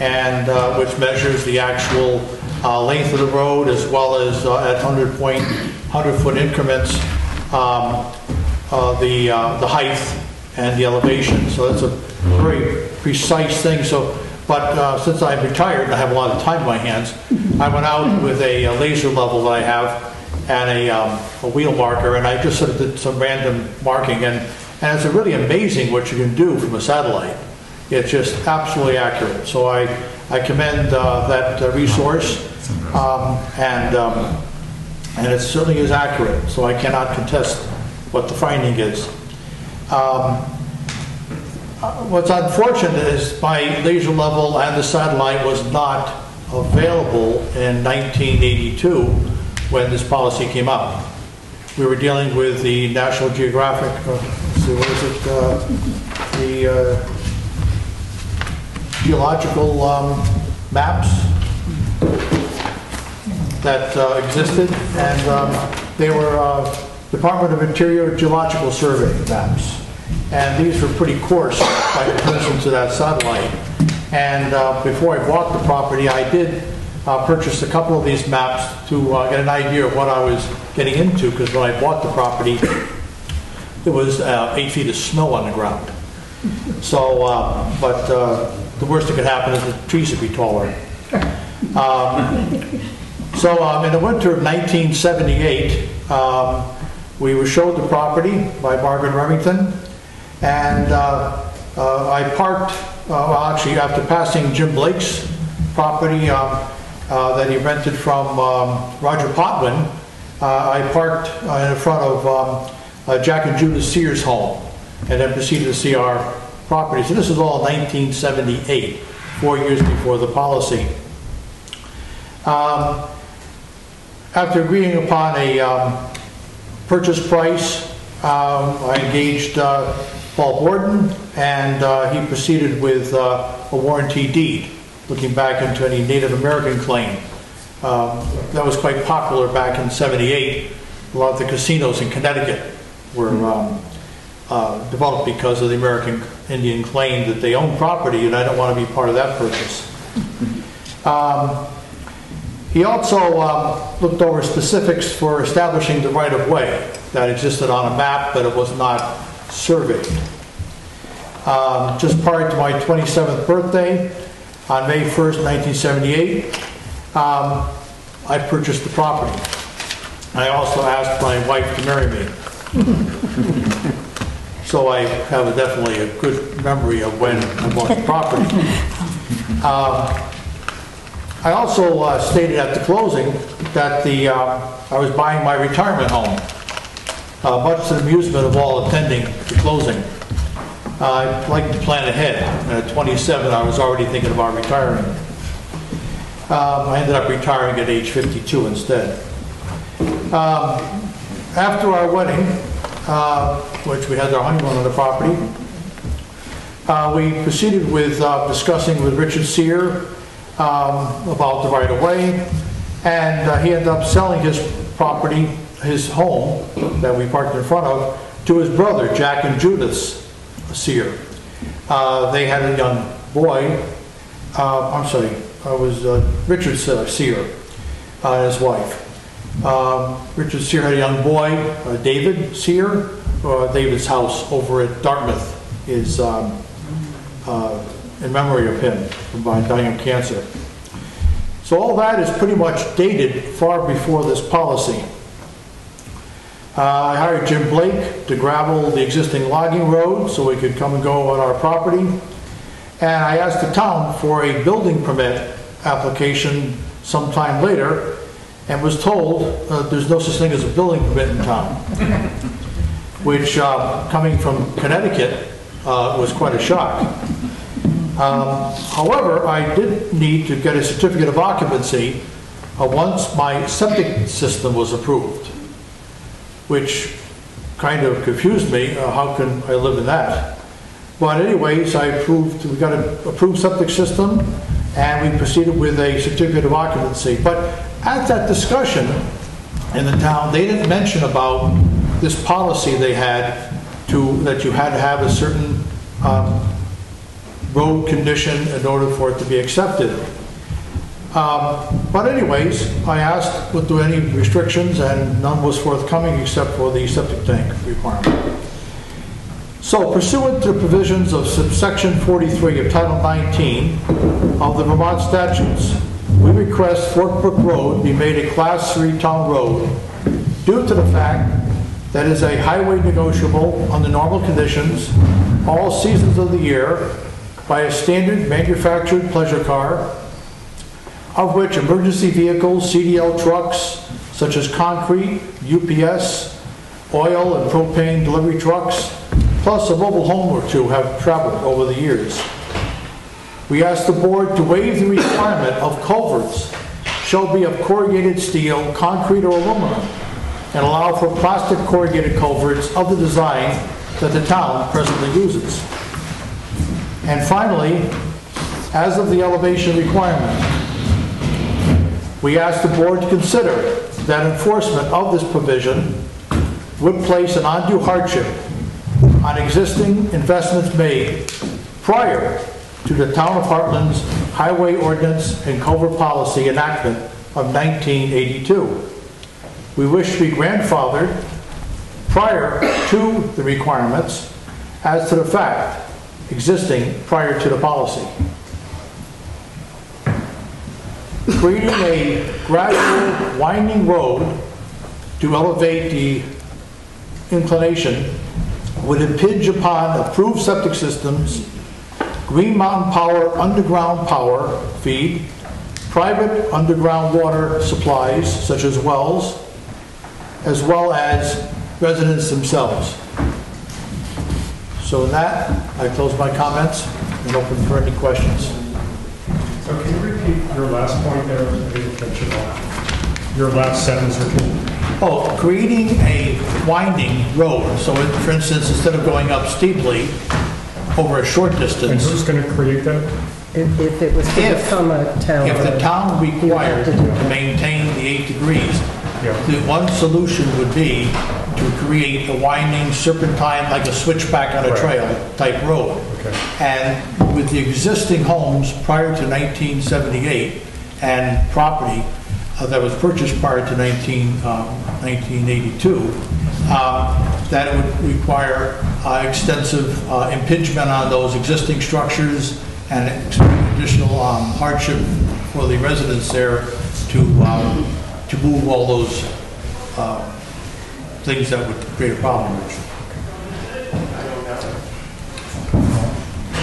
and uh, which measures the actual uh, length of the road as well as uh, at 100 point, 100-foot increments, um, uh, the, uh, the height and the elevation. So that's a very precise thing. So, but uh, since I'm retired I have a lot of time in my hands, I went out with a uh, laser level that I have and a, um, a wheel marker, and I just sort of did some random marking, and, and it's really amazing what you can do from a satellite. It's just absolutely accurate. So I, I commend uh, that uh, resource, um, and, um, and it certainly is accurate, so I cannot contest what the finding is. Um, uh, What's unfortunate is my laser level and the satellite was not available in 1982 when this policy came out. We were dealing with the National Geographic, uh, what is it, uh, the uh, geological um, maps that uh, existed, and um, they were uh, Department of Interior Geological Survey maps. And these were pretty coarse by comparison to that satellite. And uh, before I bought the property, I did uh, purchase a couple of these maps to uh, get an idea of what I was getting into, because when I bought the property, there was uh, eight feet of snow on the ground. So, but the worst that could happen is the trees would be taller. Um, So um, in the winter of 1978, um, we were showed the property by Margaret Remington, and uh, uh, I parked, uh, well, actually, after passing Jim Blake's property um, uh, that he rented from um, Roger Potwin, uh, I parked uh, in front of um, Jack and Judith Sears' Hall, and then proceeded to see our property. So this is all 1978, four years before the policy. Um, after agreeing upon a um, purchase price, um, I engaged uh, Paul Borden, and uh, he proceeded with uh, a warranty deed, looking back into any Native American claim. Um, That was quite popular back in 78. A lot of the casinos in Connecticut were um, uh, developed because of the American Indian claim that they own property, and I don't want to be part of that purchase. Um, He also um, looked over specifics for establishing the right-of-way that existed on a map, but it was not surveyed. Um, Just prior to my 27th birthday, on May 1st, 1978, um, I purchased the property. I also asked my wife to marry me. So I have a- definitely a good memory of when I bought the property. Um, I also uh, stated at the closing that the, uh, I was buying my retirement home, uh, much to the amusement of all attending the closing. Uh, I'd like to plan ahead. At 27, I was already thinking about retiring. Um, I ended up retiring at age 52 instead. Um, After our wedding, uh, which we had our honeymoon on the property, uh, we proceeded with uh, discussing with Richard Sear um, about the right-of-way, and uh, he ended up selling his property, his home that we parked in front of, to his brother, Jack and Judith Sear. Uh, They had a young boy, I'm sorry, it was Richard Sear his wife. Um, Richard Sear had a young boy, uh, David Sear. Uh, David's house over at Dartmouth is um, uh, in memory of him by dying of cancer. So all that is pretty much dated far before this policy. Uh, I hired Jim Blake to gravel the existing logging road so we could come and go on our property. And I asked the town for a building permit application sometime later and was told uh, there's no such thing as a building permit in town, which, uh, coming from Connecticut, uh, was quite a shock. Um, However, I did need to get a certificate of occupancy uh, once my septic system was approved, which kind of confused me, uh, how can I live in that? But anyways, I approved, we got an approved septic system, and we proceeded with a certificate of occupancy. But at that discussion in the town, they didn't mention about this policy they had to, that you had to have a certain um, road condition in order for it to be accepted. Um, But anyways, I asked, were there any restrictions, and none was forthcoming except for the septic tank requirement. So pursuant to provisions of subsection 43 of Title 19 of the Vermont statutes, we request Fork Brook Road be made a Class 3 town road due to the fact that it is a highway negotiable under normal conditions, all seasons of the year, by a standard manufactured pleasure car, of which emergency vehicles, CDL trucks, such as concrete, UPS, oil and propane delivery trucks, plus a mobile home or two have traveled over the years. We ask the board to waive the requirement of culverts shall be of corrugated steel, concrete, or aluminum, and allow for plastic corrugated culverts of the design that the town presently uses. And finally, as of the elevation requirement, we ask the board to consider that enforcement of this provision would place an undue hardship on existing investments made prior to the Town of Hartland's Highway Ordinance and Culvert Policy enactment of 1982. We wish to be grandfathered prior to the requirements as to the fact existing prior to the policy. Creating a gradual winding road to elevate the inclination would impinge upon approved septic systems, Green Mountain Power underground power feed, private underground water supplies such as wells, as well as residents themselves. So in that, I close my comments and open for any questions. So can you repeat your last point there? I didn't catch it all. Your last sentence, Ricky? Oh, creating a winding road, so it- for instance, instead of going up steeply over a short And distance, who's going to create that? If if it was to If- become a town if the road. town required to to maintain the eight degrees, Yeah. the one solution would be to create a winding serpentine, like a switchback on a Right. trail type road. Okay. And with the existing homes prior to 1978 and property uh, that was purchased prior to 19, um, 1982, uh, that it would require uh, extensive uh, impingement on those existing structures and additional um, hardship for the residents there to, um, to move all those uh, things that would create a problem.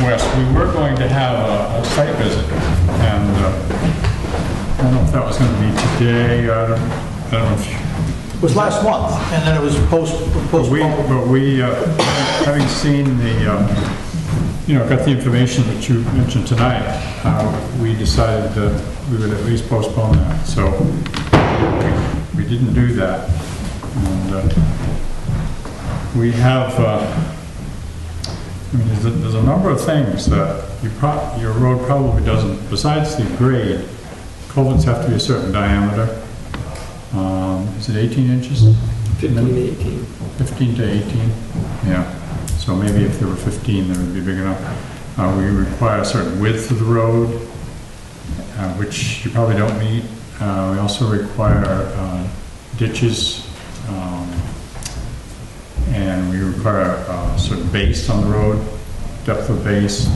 Wes, we were going to have a, a site visit, and uh, I don't know if that was going to be today, I don't, I don't know if, you- was last month, and then it was post but we, postponed. but we, uh, having seen the, uh, you know, got the information that you mentioned tonight, uh, we decided that we would at least postpone that, so we we didn't do that. And uh, we have, uh, I mean, there's a, there's a number of things that you pro, your road probably doesn't, besides the grade, culverts have to be a certain diameter. Um, is it 18 inches? 15 to 18. 15 to 18? Yeah. So maybe if there were 15, they would be big enough. Uh, we require a certain width of the road, uh, which you probably don't meet. Uh, we also require, uh, ditches, um, and we require a certain base on the road, depth of base.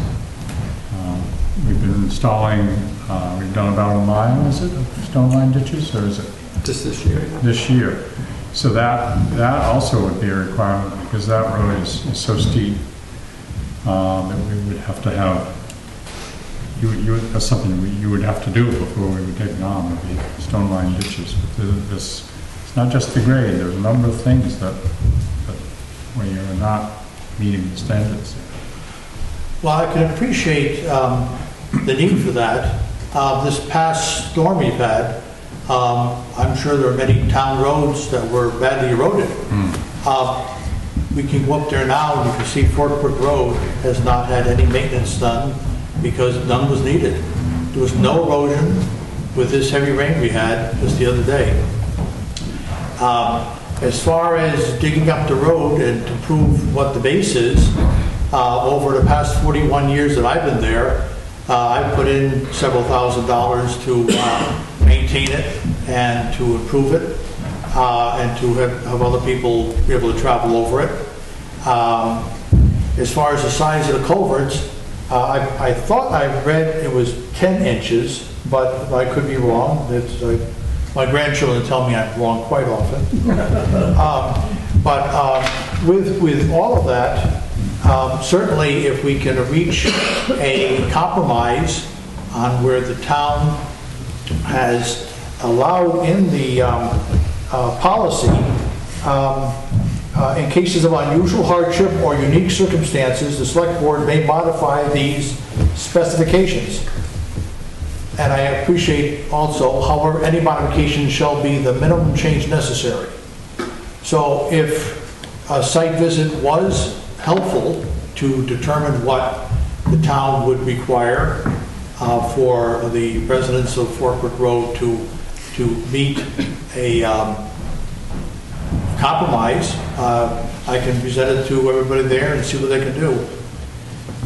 Um, We've been installing, uh, we've done about a mile, is it, of stone line ditches, or is it Just this year. this year? So that, that also would be a requirement, because that road is is so steep, um, that we would have to have, you, would- you, would- that's something we- you would have to do before we would take it on, would be stone line ditches. But This, it's not just the grade, there's a number of things that, that, where you're not meeting the standards. Well, I can appreciate um, the need for that. Uh, This past storm we've had, um, I'm sure there are many town roads that were badly eroded. Uh, We can go up there now, and you can see Fort Brook Road has not had any maintenance done because none was needed. There was no erosion with this heavy rain we had just the other day. Um, As far as digging up the road and to prove what the base is, uh, over the past 41 years that I've been there, uh, I've put in several thousand dollars to uh, maintain it and to improve it, uh, and to have have other people be able to travel over it. Um, As far as the size of the culverts, uh, I I thought I read it was 10 inches, but I could be wrong. Uh, My grandchildren tell me I'm wrong quite often. Um, But um, with, with all of that, um, certainly if we can reach a compromise on where the town has allowed in the um, uh, policy, um, uh, in cases of unusual hardship or unique circumstances, the select board may modify these specifications. And I appreciate also, however, any modification shall be the minimum change necessary. So if a site visit was helpful to determine what the town would require uh, for the residents of Fort Brook Road to, to meet a um, compromise, uh, I can present it to everybody there and see what they can do.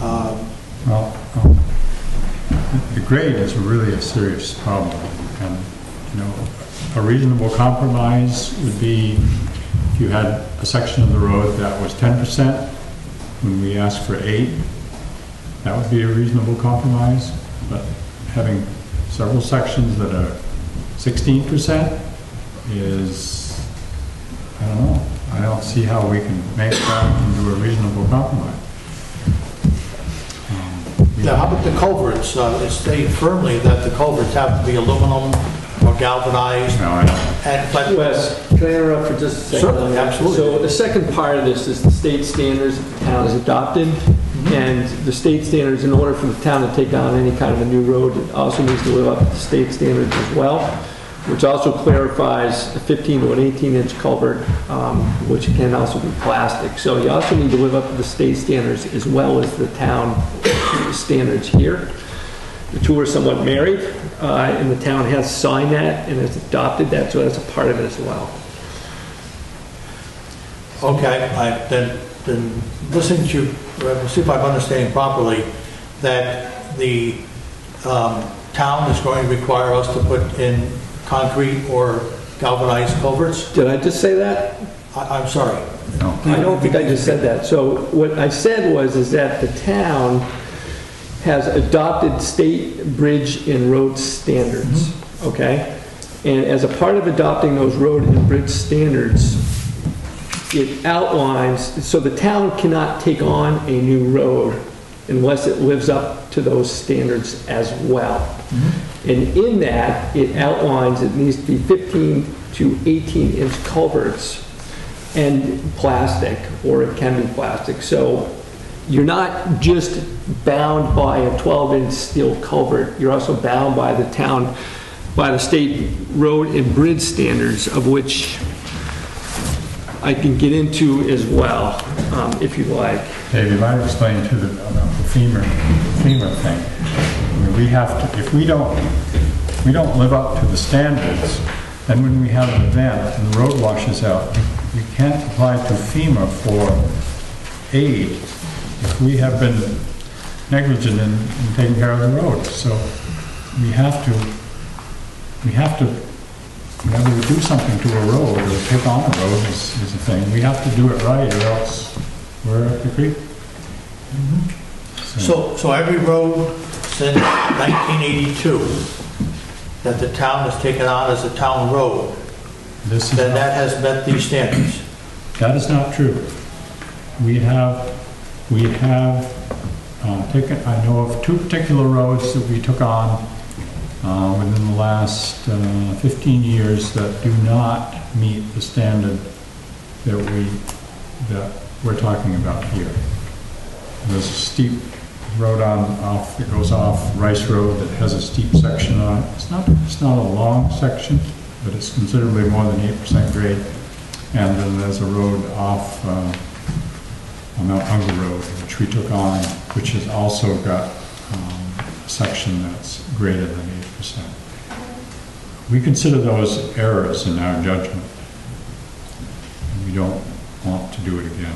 Um, Well, um, the grade is really a serious problem, and, you know, a reasonable compromise would be if you had a section of the road that was ten percent, when we asked for eight, that would be a reasonable compromise, but having several sections that are sixteen percent is, I don't know, I don't see how we can make that into a reasonable compromise. Um, we- Now, how about the culverts? Uh, It stated firmly that the culverts have to be aluminum or galvanized, No, I don't. and, but, Wes, can I interrupt for just a second? Certainly, absolutely. So the second part of this is the state standards that the town has adopted. And the state standards, in order for the town to take on any kind of a new road, it also needs to live up to the state standards as well. which also clarifies a 15 to an 18-inch culvert, um, which can also be plastic. So you also need to live up to the state standards as well as the town standards here. The two are somewhat married, uh, and the town has signed that and has adopted that, so that's a part of it as well. Okay, I, then, then listening to, see if I'm understanding properly, that the um, town is going to require us to put in concrete or galvanized culverts? Did I just say that? I, I'm sorry. No. I don't think I just said that. So what I said was, is that the town has adopted state bridge and road standards, okay? And as a part of adopting those road and bridge standards, it outlines, so the town cannot take on a new road unless it lives up to those standards as well. Mm-hmm. And in that, it outlines it needs to be 15 to 18 inch culverts and plastic, or it can be plastic. So you're not just bound by a 12-inch steel culvert, you're also bound by the town, by the state road and bridge standards, of which I can get into as well, um, if you like. Dave, you might explain to the, about the FEMA, FEMA thing. I mean, we have to, if we don't, we don't live up to the standards, then when we have an event and the road washes out, you can't apply to FEMA for aid if we have been negligent in, in taking care of the road. So we have to, we have to, whenever we do something to a road or take on a road is, is a thing, we have to do it right or else we're at the creek. So, so every road since 1982 that the town has taken on as a town road, This is then not- that has met these standards. That is not true. We have, we have uh, taken, I know of two particular roads that we took on uh, within the last uh, 15 years that do not meet the standard that we, that we're talking about here. There's a steep road on, off, that goes off Rice Road that has a steep section on it. It's not, it's not a long section, but it's considerably more than 8% grade. And then there's a road off uh, Mount Hunger Road, which we took on, which has also got um, a section that's greater than 8%. We consider those errors in our judgment. And We don't want to do it again.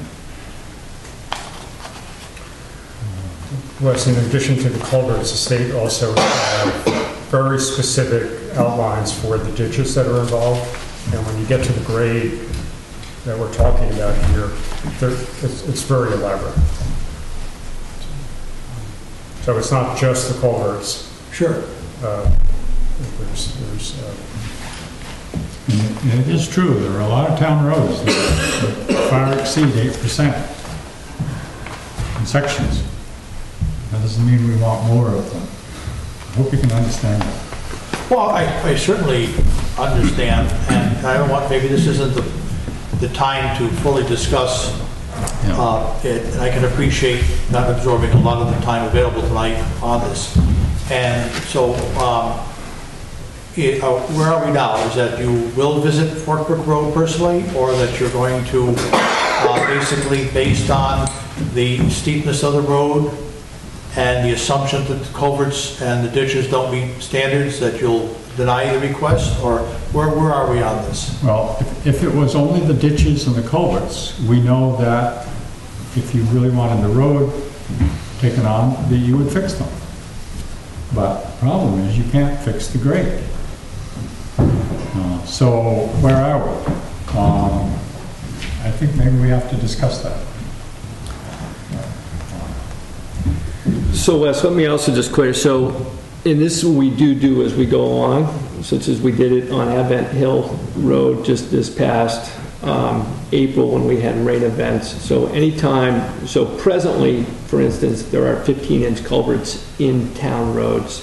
Wes, in addition to the culverts, the state also have very specific outlines for the ditches that are involved. And when you get to the grade that we're talking about here, it's, it's very elaborate. So it's not just the culverts. Sure. uh, There's, there's, uh, And it- it is true, there are a lot of town roads that that far exceed 8% in sections. That doesn't mean we want more of them. I hope you can understand that. Well, I, I certainly understand, and I don't want, maybe this isn't the, the time to fully discuss uh, it, and I can appreciate not absorbing a lot of the time available tonight on this. And so, um, it- uh, where are we now? Is that you will visit Fort Brook Road personally, or that you're going to, uh, basically, based on the steepness of the road and the assumption that the culverts and the ditches don't meet standards, that you'll deny the request, or where, where are we on this? Well, if- if it was only the ditches and the culverts, we know that if you really wanted the road taken on, that you would fix them. But the problem is you can't fix the grade. So where are we? Um, I think maybe we have to discuss that. So Wes, let me also just clear, so in this, we do do as we go along, such as we did it on Advent Hill Road just this past um, April when we had rain events. So anytime, so presently, for instance, there are 15-inch culverts in town roads.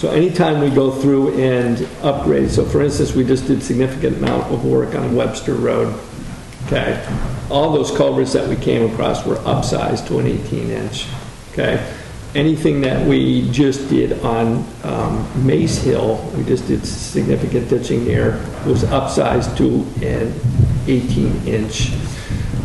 So anytime we go through and upgrade, so for instance, we just did significant amount of work on Webster Road, okay? All those culverts that we came across were upsized to an 18-inch, okay? anything that we just did on um, Mace Hill, we just did significant ditching there, was upsized to an 18-inch.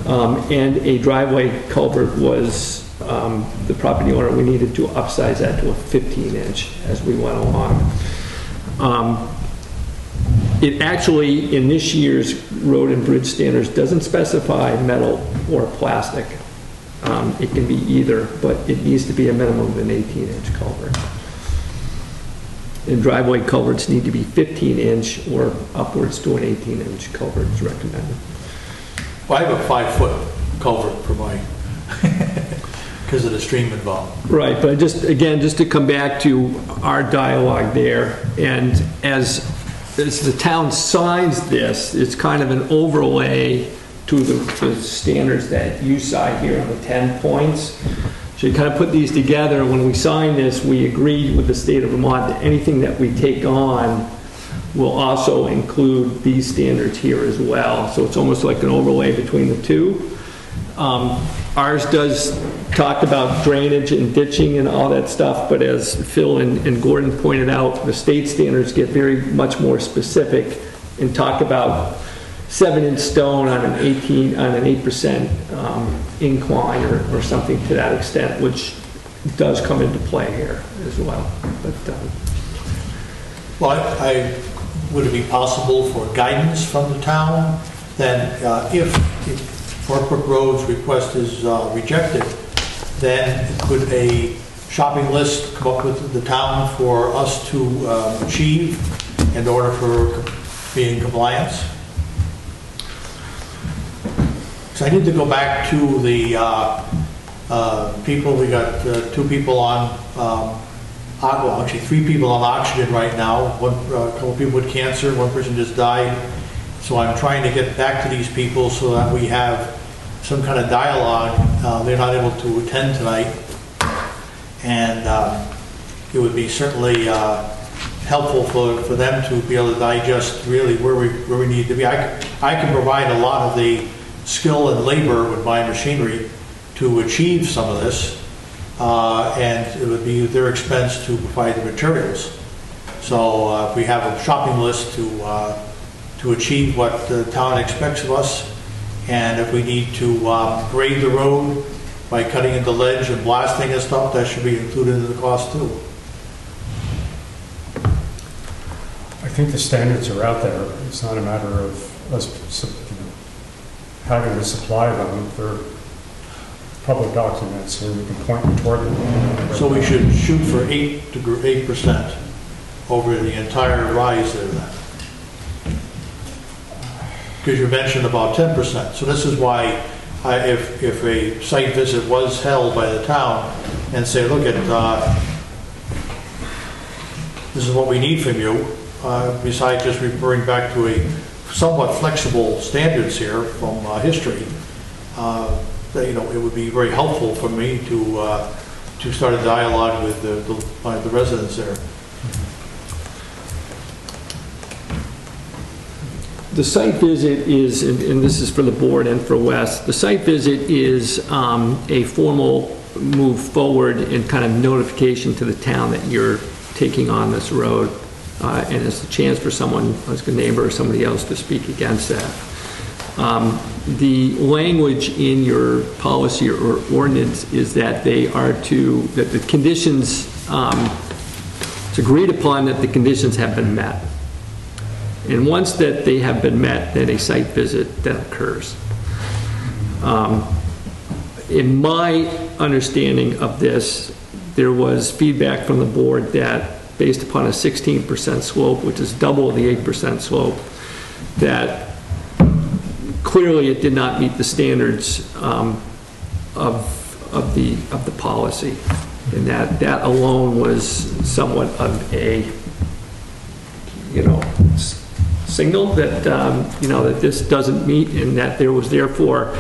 Um, And a driveway culvert was, um, the property owner, we needed to upsize that to a 15-inch as we went along. Um, It actually, in this year's road and bridge standards, doesn't specify metal or plastic. Um, It can be either, but it needs to be a minimum of an 18-inch culvert. And driveway culverts need to be 15-inch or upwards to an 18-inch culvert is recommended. Well, I have a five-foot culvert for my, because of the stream involved. Right, but just, again, just to come back to our dialogue there, and as, as the town signs this, it's kind of an overlay to the, the standards that you cite here on the 10 points. So you kind of put these together, and when we sign this, we agreed with the state of Vermont that anything that we take on will also include these standards here as well. So it's almost like an overlay between the two. Um, Ours does talk about drainage and ditching and all that stuff, but as Phil and and Gordon pointed out, the state standards get very much more specific and talk about seven-inch stone on an 18, on an 8% um, incline or or something to that extent, which does come into play here as well. But um, Well, I, I- would it be possible for guidance from the town that uh, if if Fort Brook Road's request is uh, rejected, then could a shopping list come up with the town for us to um, achieve in order for being compliance? So I need to go back to the uh, uh, people, we got uh, two people on, um, well, actually, three people on oxygen right now. One, uh, couple people with cancer, one person just died. So I'm trying to get back to these people so that we have some kind of dialogue. Uh, They're not able to attend tonight. And um, it would be certainly uh, helpful for, for them to be able to digest really where we, where we need to be. I, I can provide a lot of the skill and labor with my machinery to achieve some of this, uh, and it would be their expense to provide the materials. So uh, if we have a shopping list to, uh, to achieve what the town expects of us, and if we need to uh, grade the road by cutting into ledge and blasting and stuff, that should be included in the cost too. I think the standards are out there. It's not a matter of us you know, having to supply them. They're public documents, and we can point toward them. So we should shoot for eight to eight percent over the entire rise there then. Because you mentioned about ten percent. So this is why I, if, if a site visit was held by the town and say, look at, uh, this is what we need from you, uh, besides just referring back to a somewhat flexible standards here from uh, history, uh, that, you know, it would be very helpful for me to, uh, to start a dialogue with the, the- uh, the residents there. The site visit is, and this is for the board and for Wes, the site visit is um, a formal move forward and kind of notification to the town that you're taking on this road. Uh, And it's a chance for someone, like a neighbor or somebody else to speak against that. Um, The language in your policy or ordinance is that they are to, that the conditions, um, it's agreed upon that the conditions have been met. And once that they have been met, then a site visit then occurs. Um, In my understanding of this, there was feedback from the board that based upon a 16% slope, which is double the 8% slope, that clearly it did not meet the standards um, of, of the, of the policy. And that, that alone was somewhat of a, you know, signal that, um, you know, that this doesn't meet and that there was therefore,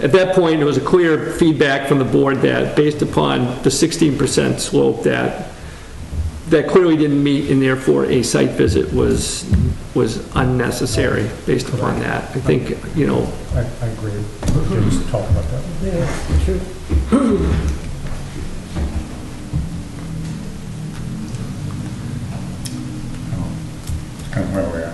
at that point, it was a clear feedback from the board that based upon the 16% slope that that clearly didn't meet and therefore a site visit was was unnecessary based upon that. I think, you know. I, I agree. We talk about that. Yeah, sure. Kind of where we are.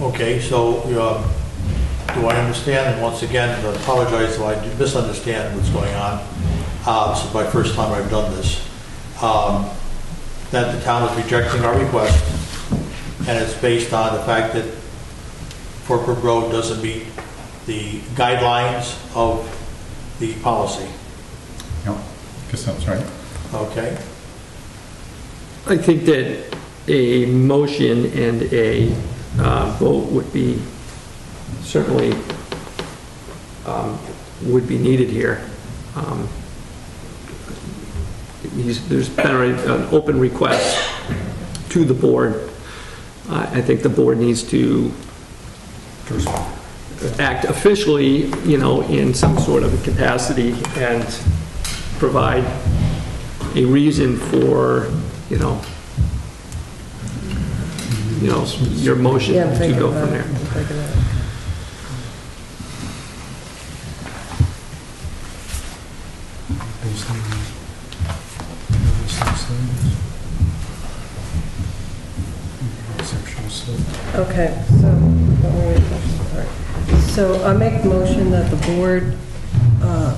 Okay, so, uh, do I understand, and once again, I apologize if I misunderstand what's going on, uh, this is my first time I've done this, um, that the town is rejecting our request, and it's based on the fact that Fork Brook Road doesn't meet the guidelines of the policy, Yep, guess that's right. okay? I think that a motion and a uh, vote would be certainly, um, would be needed here. Um, There's been a- an open request to the board. I I think the board needs to act officially, you know, in some sort of capacity and provide a reason for, you know, you know, your motion Yeah, I'm to thinking go about from it. there. I'm thinking about it. Okay, so, all right. so I make the motion that the board uh,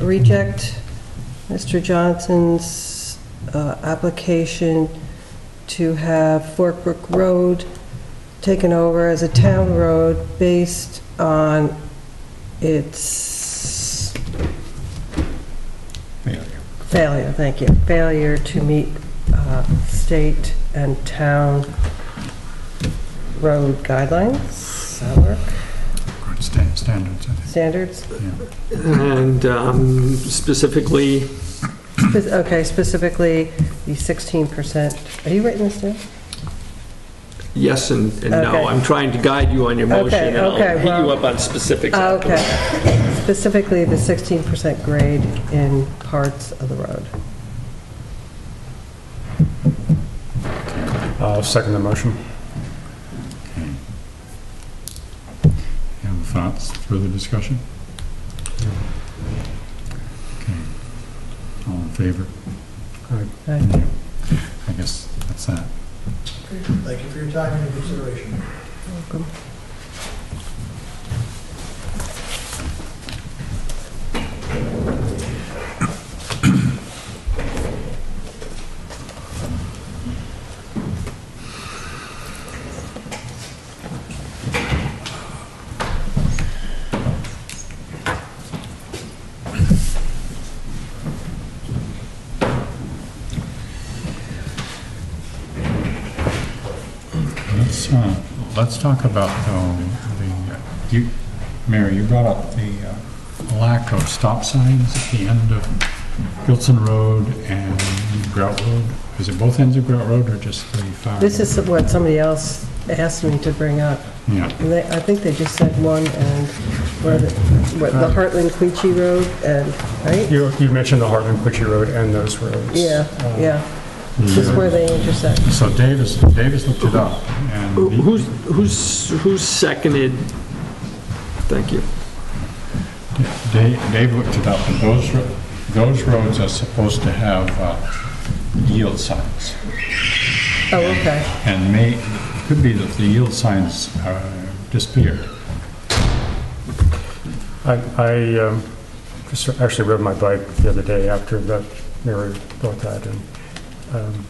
reject Mr. Johnson's uh, application to have Fork Brook Road taken over as a town road based on its Failure. failure, thank you, failure to meet uh, state and town road guidelines, Does that work? Sta- standards, I think. standards? Yeah. And um, specifically, Spe- Okay, specifically the 16%. Are you writing this down? yes and and no. I'm trying to guide you on your motion, Okay, and I'll okay, hit you well- up on specifics. Ah, afterwards. Okay, specifically the 16% grade in parts of the road. I'll second the motion. Any other thoughts, further discussion? Okay. All in favor? Right. I guess that's that. Thank you for your time and your consideration. Let's, uh, let's talk about, though, the, uh, you, Mary, you brought up the uh, lack of stop signs at the end of Gilson Road and Grout Road. Is it both ends of Grout Road or just the far? This is what somebody else asked me to bring up. Yeah, And they, I think they just said one and, where the, what, the Hartland Quechee Road and, right? You, you mentioned the Hartland Quechee Road and those roads. Yeah, Uh, yeah. Just where they intersect. so Davis, Davis looked it up, and Who- Who's, who's, who's seconded? Thank you. Dave, Dave looked it up, and those, ro- those roads are supposed to have uh, yield signs. Oh, okay. And may, could be that the yield signs uh, disappeared. I, I um, just actually rode my bike the other day after that Mary brought that, and um,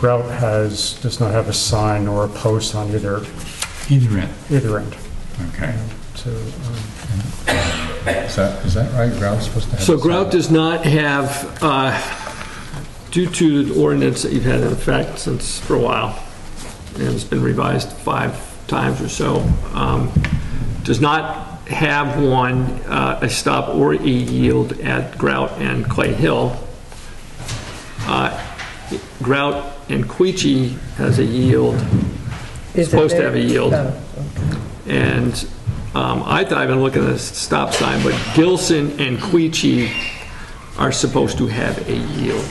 Grout has, does not have a sign or a post on either, Either end, either end. okay. So, um, Is that, is that right? Grout's supposed to have? So a sign? Grout does not have, uh, due to the ordinance that you've had in effect since for a while, and it's been revised five times or so, um, does not have one, uh, a stop or a yield at Grout and Clay Hill. Uh, Grout and Quechee has a yield, Is it Supposed to have a yield. Oh, and um, I thought, I've been looking at the stop sign, but Gilson and Quechee are supposed to have a yield.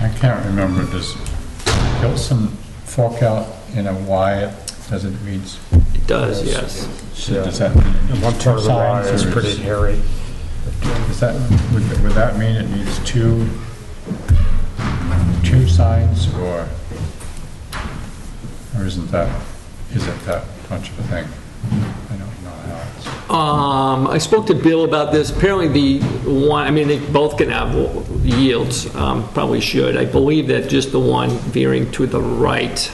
I can't remember, this. does Gilson fork out in a Y as it reads? It does, yes. So Does that mean and one two part of the Y is pretty hairy. Does that, would would that mean it needs two, two signs, or, or isn't that? is it that much of a thing? I don't know how it's. Um, I spoke to Bill about this. Apparently the one, I mean, they both can have yields, um, probably should. I believe that just the one veering to the right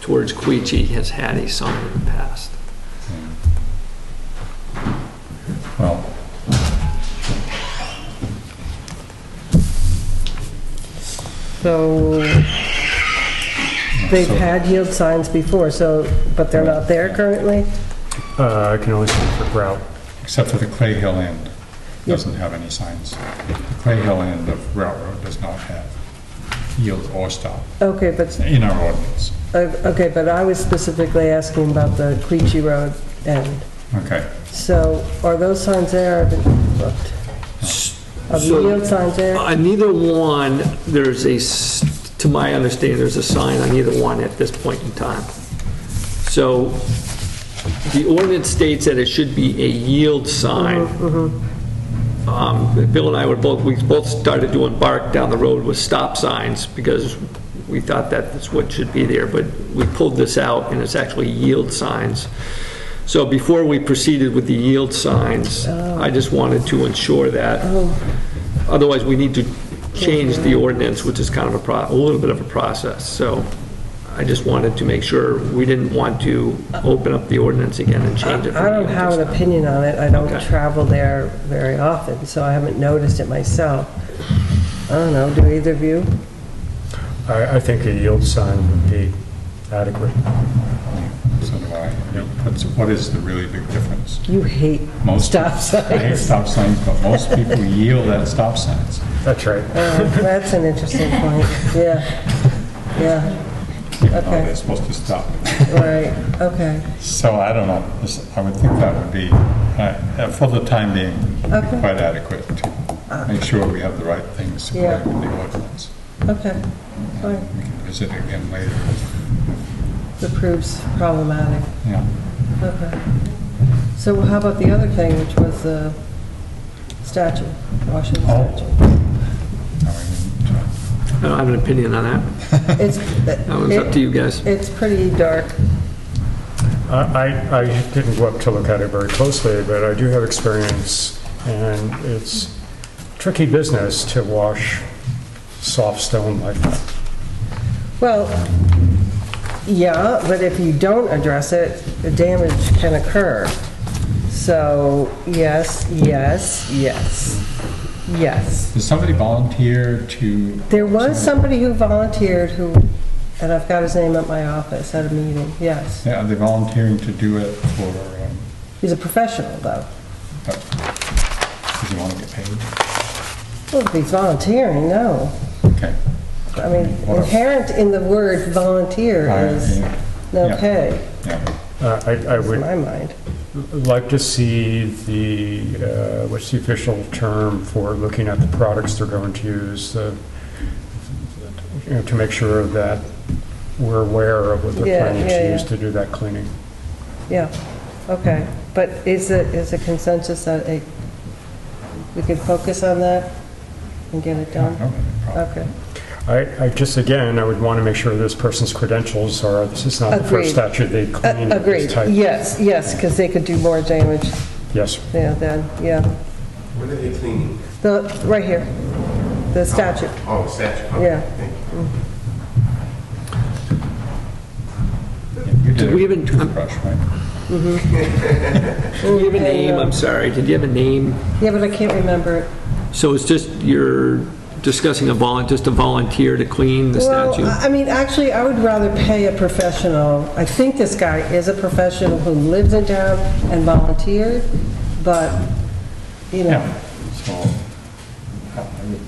towards Quechee has had a sign in the past. So they've had yield signs before, so, but they're not there currently? Uh, I can only speak for Grout. except for the Clay Hill end, doesn't have any signs. The Clay Hill end of Grout Road does not have yield or stop Okay, but, in our ordinance. uh, okay, but I was specifically asking about the Quechee Road end. Okay. So are those signs there? I haven't looked. The So- yield signs there? On Uh, neither one, there's a, s- to my understanding, there's a sign on either one at this point in time. So the ordinance states that it should be a yield sign. Um, Bill and I were both, we both started to embark down the road with stop signs because we thought that that's what should be there, but we pulled this out and it's actually yield signs. So before we proceeded with the yield signs, oh. I just wanted to ensure that, oh. otherwise we need to change the ordinance, which is kind of a pro, a little bit of a process. So I just wanted to make sure, we didn't want to open up the ordinance again and change it. from I don't yield have an stop. opinion on it. I don't Okay. travel there very often, so I haven't noticed it myself. I don't know, do either of you? I, I think a yield sign would be adequate. So do What's, what is the really big difference? You hate Most stop I hate signs. stop signs, but most people yield at stop signs. That's right. Uh, That's an interesting point, yeah, yeah, even though Okay. they're supposed to stop. right, okay. So I don't know, This- I would think that would be, uh, for the time being, Okay. quite adequate to make sure we have the right things Yeah. correct in the ordinance. Okay, fine. We can visit again later. The proves problematic. Yeah. Okay. So how about the other thing, which was the statue, Washington Oh. statue? Now we can, I don't have an opinion on that. It's, That was up to you guys. it's pretty dark. I, I I didn't go up to look at it very closely, but I do have experience, and it's tricky business to wash soft stone like that. Well, yeah, but if you don't address it, the damage can occur. So, yes, yes, yes, yes. Does somebody volunteer to? There was somebody who volunteered who, and I've got his name at my office at a meeting, yes. Yeah, Are they volunteering to do it for, um, He's a professional, though. does he want to get paid? Well, if he's volunteering, no. Okay. I mean, What if- inherent in the word volunteer I- is yeah, no Yeah. pay, Yeah, Uh, I, I in would my mind. like to see the, uh, what's the official term for looking at the products they're going to use, uh, you know, to make sure that we're aware of what they're Yeah, planning yeah, to use yeah. to do that cleaning. Yeah, okay. But is it, is a consensus that a, we could focus on that and get it done? have any problem. Okay. I, I just, again, I would want to make sure this person's credentials are, this is not the Agreed. first statute they Uh, cleaned of Agreed, this type. yes, yes, because they could do more damage, Yes. yeah, then, yeah. What are they cleaning? The, right here, the statute, Oh, statue. Okay, Yeah. thank you. You did Did we a even- toothbrush, right? Did you have a name? I'm sorry. Did you have a name? yeah, but I can't remember it. So it's just you're discussing a vol, just a volunteer to clean the Well, statue? I I mean, actually, I would rather pay a professional. I think this guy is a professional who lives in town and volunteered, but, you know, Yeah, so I would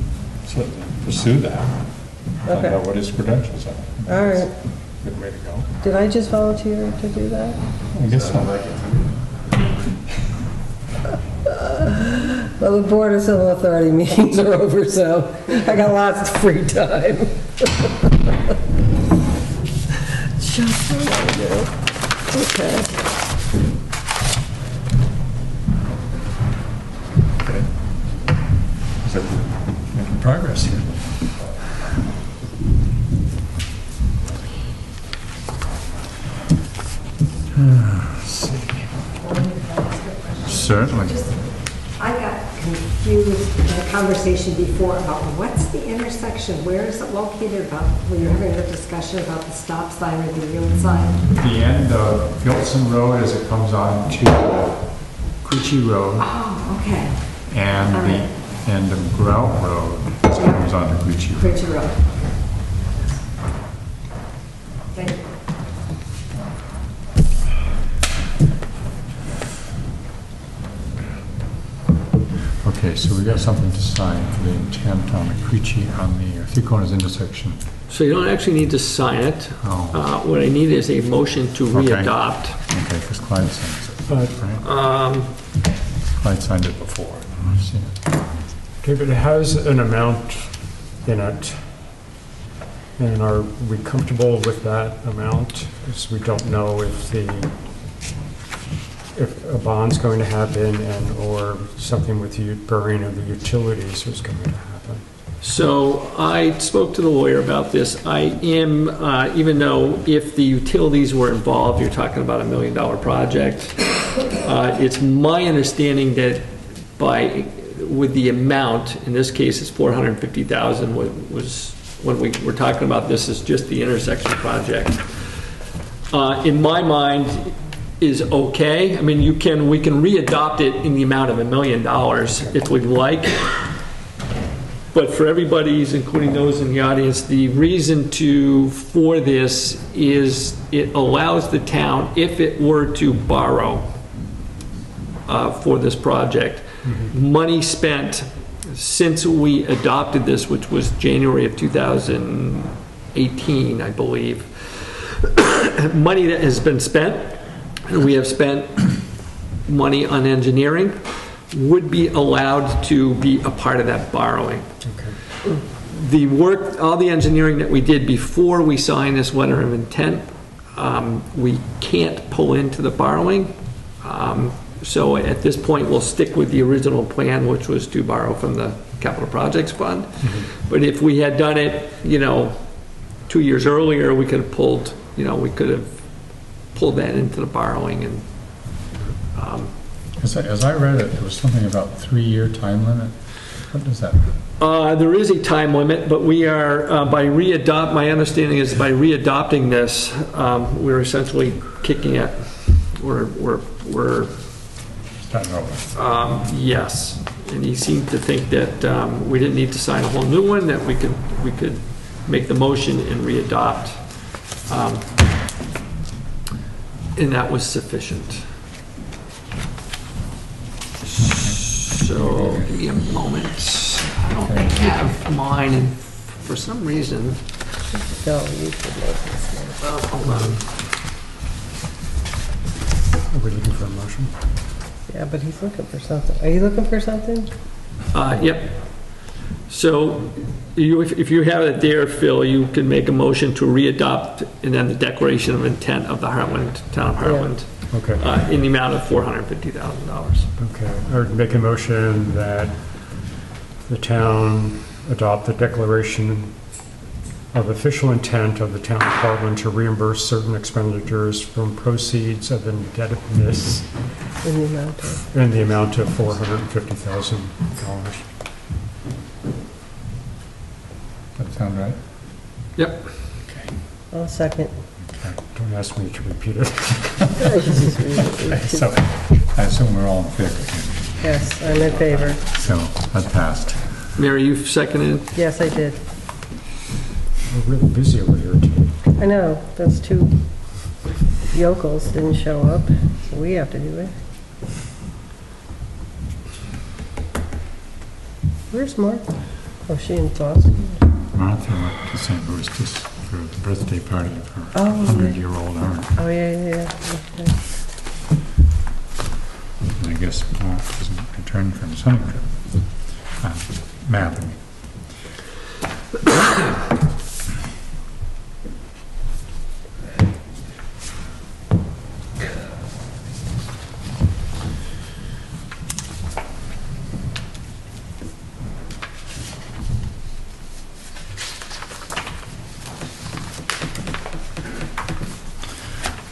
certainly pursue that. Find Okay. out what his credentials are. all right. Good way to go. Did I just volunteer to do that? I guess so. Uh, Well, the Board of Civil Authority meetings are over, so I got lots of free time. Just what I do. Okay. So, Making progress here. Certainly. Confused in the conversation before about what's the intersection? Where is it located about, when you're having a discussion about the stop sign or the yield sign? The end of Gilson Road as it comes on to Quechee Road Oh, okay, and All the end of Grout Road as it comes on to Quechee Road. Bridge Road. Thank you. Okay, so we got something to sign for the intent on the Quechee, on the Three Corners intersection. So you don't actually need to sign it. Oh. Uh, What I need is a motion to Okay. readopt. Okay, because Clyde signed it, But right? Um, Clyde signed it before. I've seen it. David, it has an amount in it. And are we comfortable with that amount? Because we don't know if the, if a bond's going to happen and, or something with the burning of the utilities is going to happen. So I spoke to the lawyer about this. I am, uh, even though if the utilities were involved, you're talking about a million dollar project, uh, it's my understanding that by, with the amount, in this case it's 450,000, wa- was, when we were talking about this is just the intersection project. Uh, In my mind, is okay. I mean, you can, we can readopt it in the amount of a million dollars if we'd like. But for everybody's, including those in the audience, the reason to, for this is it allows the town, if it were to borrow uh, for this project, money spent since we adopted this, which was January of 2018, I believe, money that has been spent, we have spent money on engineering, would be allowed to be a part of that borrowing. The work, all the engineering that we did before we signed this letter of intent, um, we can't pull into the borrowing. Um, So at this point, we'll stick with the original plan, which was to borrow from the capital projects fund. But if we had done it, you know, two years earlier, we could have pulled, you know, we could have pulled that into the borrowing and, um, As I, as I read it, there was something about three-year time limit. What does that mean? Uh, There is a time limit, but we are, uh, by readopt, my understanding is by readopting this, um, we're essentially kicking it. We're, we're, we're, Starting over. um, yes. And he seemed to think that um, we didn't need to sign a whole new one, that we could, we could make the motion and readopt. Um, And that was sufficient. So, give me a moment. I don't have mine, and for some reason, So you should make this uh, hold on. Are we looking for a motion? Yeah, but he's looking for something. Are you looking for something? Uh, Yep. So you, if if you have it there, Phil, you can make a motion to readopt and then the declaration of intent of the Hartland, Town of Hartland, Okay, uh, in the amount of $450,000. okay. I would make a motion that the town adopt the declaration of official intent of the town of Portland to reimburse certain expenditures from proceeds of indebtedness In the amount of, in the amount of $450,000. Does that sound right? Yep. I'll second. Okay, Don't ask me to repeat it. Just it. So, I assume we're all in favor. Yes, I'm in favor. So, that passed. Mary, you've seconded? Yes, I did. We're really busy over here today. I know, those two yokels didn't show up, so we have to do it. Where's Martha? Oh, she in Boston? Martha went to St. Louis just for the birthday party of her Oh, yeah. 100-year-old aunt. Oh, yeah, yeah, yeah. okay. And I guess Mark hasn't returned from hunting trip. Uh,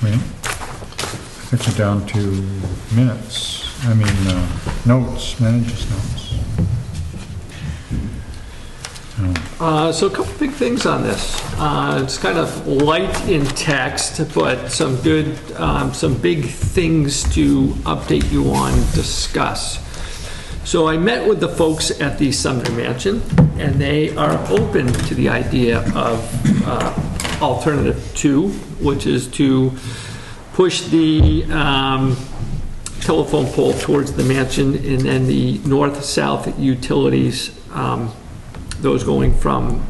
I mean. Well, down to minutes, I mean, uh, notes, manager's notes. Uh, So a couple big things on this. Uh, It's kind of light in text, but some good, um, some big things to update you on, discuss. So I met with the folks at the Sumner Mansion, and they are open to the idea of uh, alternative two, which is to push the um, telephone pole towards the mansion, and then the north-south utilities, um, those going from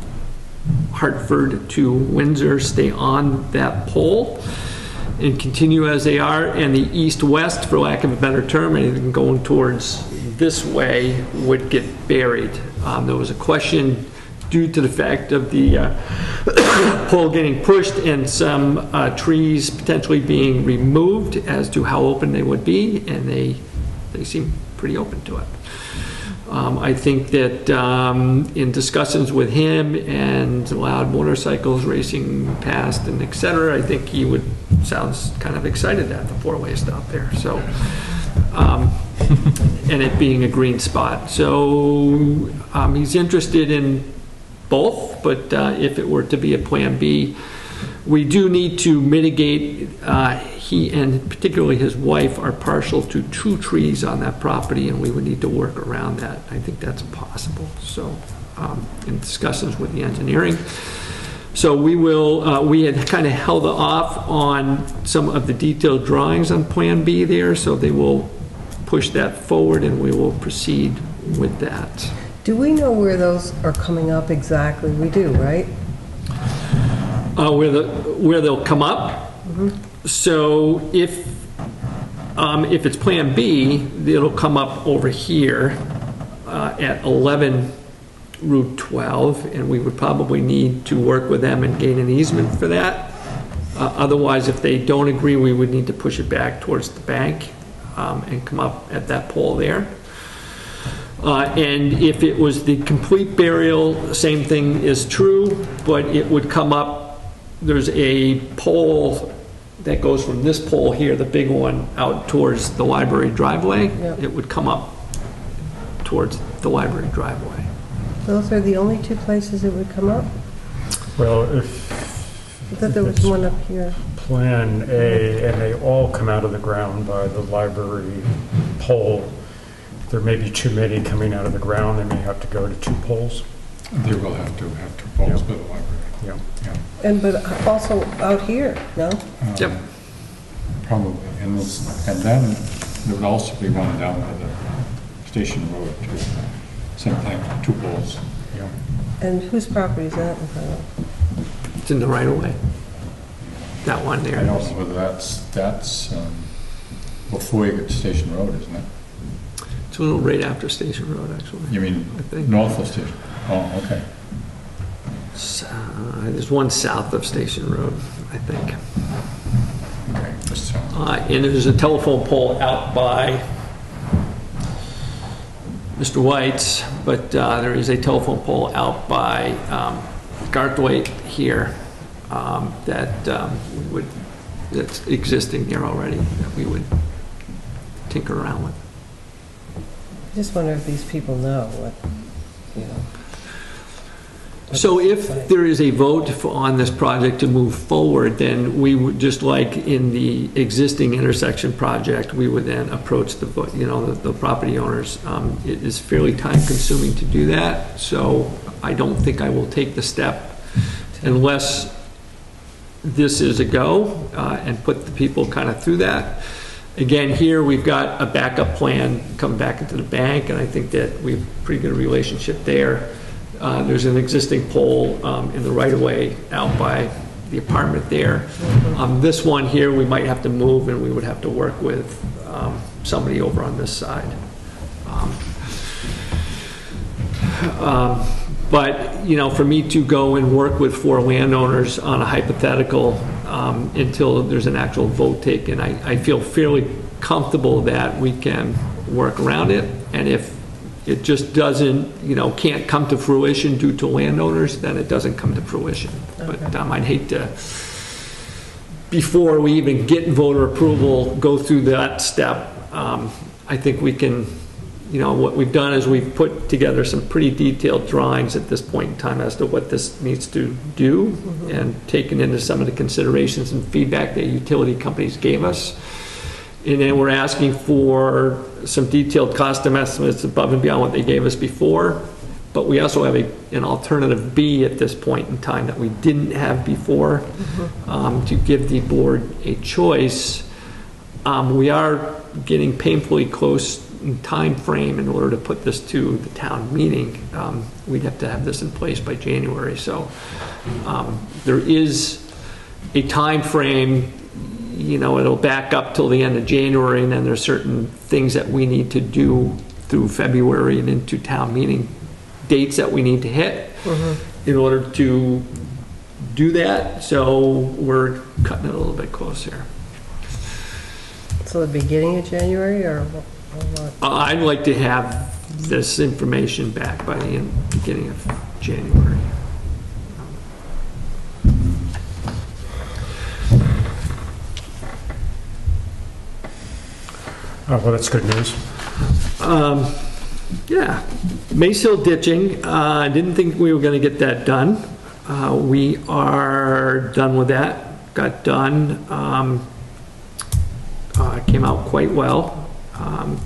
Hartford to Windsor, stay on that pole and continue as they are, and the east-west, for lack of a better term, anything going towards this way would get buried. Um, There was a question due to the fact of the uh, pole getting pushed and some uh, trees potentially being removed as to how open they would be, and they, they seem pretty open to it. Um, I think that um, in discussions with him and loud motorcycles racing past and et cetera, I think he would, sounds kind of excited at the four-way stop there, so. um, And it being a green spot. So um, he's interested in both, but uh, if it were to be a Plan B, we do need to mitigate, uh, he and particularly his wife are partial to two trees on that property, and we would need to work around that. I think that's possible, so, um, in discussions with the engineering. So we will, uh, we had kind of held off on some of the detailed drawings on Plan B there, so they will push that forward, and we will proceed with that. Do we know where those are coming up exactly? We do, right? uh, where the, where they'll come up. So if, um, if it's Plan B, it'll come up over here uh, at 11 Route 12, and we would probably need to work with them and gain an easement for that. Uh, Otherwise, if they don't agree, we would need to push it back towards the bank um, and come up at that pole there. Uh, And if it was the complete burial, same thing is true, but it would come up, there's a pole that goes from this pole here, the big one, out towards the library driveway. Yep. It would come up towards the library driveway. Those are the only two places it would come up? Well, if I thought there was one up here. Plan A, and they all come out of the ground by the library pole, there may be too many coming out of the ground, they may have to go to two poles. They will have to have two poles by the library. Yeah. Yeah. And, but also out here, no? Um, Yep. Probably, and this, and then there would also be one down by the station road too. Same thing, two poles. Yeah. And whose property is that in front of? It's in the right of way. That one I there. don't know whether that's, that's um, before you get to Station Road, isn't it? It's a little right after Station Road, actually. You mean I think. north of Station? Oh, okay. S- uh, There's one south of Station Road, I think. Okay, just so. Uh, And there's a telephone pole out by Mr. White's, but uh, there is a telephone pole out by um, Garthwaite here um, that um, we would, that's existing there already, that we would tinker around with. I just wonder if these people know what, you know. So if there is a vote for- on this project to move forward, then we would, just like in the existing intersection project, we would then approach the, vo- you know, the, the property owners. Um, It is fairly time-consuming to do that, so I don't think I will take the step unless this is a go, uh, and put the people kind of through that. Again, here, we've got a backup plan coming back into the bank, and I think that we've a pretty good relationship there. Uh, There's an existing pole um, in the right-of-way out by the apartment there. Um, This one here, we might have to move, and we would have to work with um, somebody over on this side. Um, um, But, you know, for me to go and work with four landowners on a hypothetical um, until there's an actual vote taken, I, I feel fairly comfortable that we can work around it. And if it just doesn't, you know, can't come to fruition due to landowners, then it doesn't come to fruition. But um, I'd hate to before we even get voter approval, go through that step. Um, I think we can, you know, what we've done is we've put together some pretty detailed drawings at this point in time as to what this needs to do and taken into some of the considerations and feedback that utility companies gave us. And then we're asking for some detailed cost estimates above and beyond what they gave us before. But we also have a, an alternative B at this point in time that we didn't have before, um, to give the board a choice. Um, we are getting painfully close time frame in order to put this to the town meeting. Um, we'd have to have this in place by January, so, um, there is a time frame you know, it'll back up till the end of January, and then there's certain things that we need to do through February and into town meeting dates that we need to hit in order to do that, so we're cutting it a little bit close here. So the beginning of January or what? Uh, I'd like to have this information back by the end, beginning of January. Oh, well, that's good news. Um, Yeah, Mace Hill ditching, uh, I didn't think we were gonna get that done. Uh, We are done with that, got done. Um, uh, Came out quite well. Um,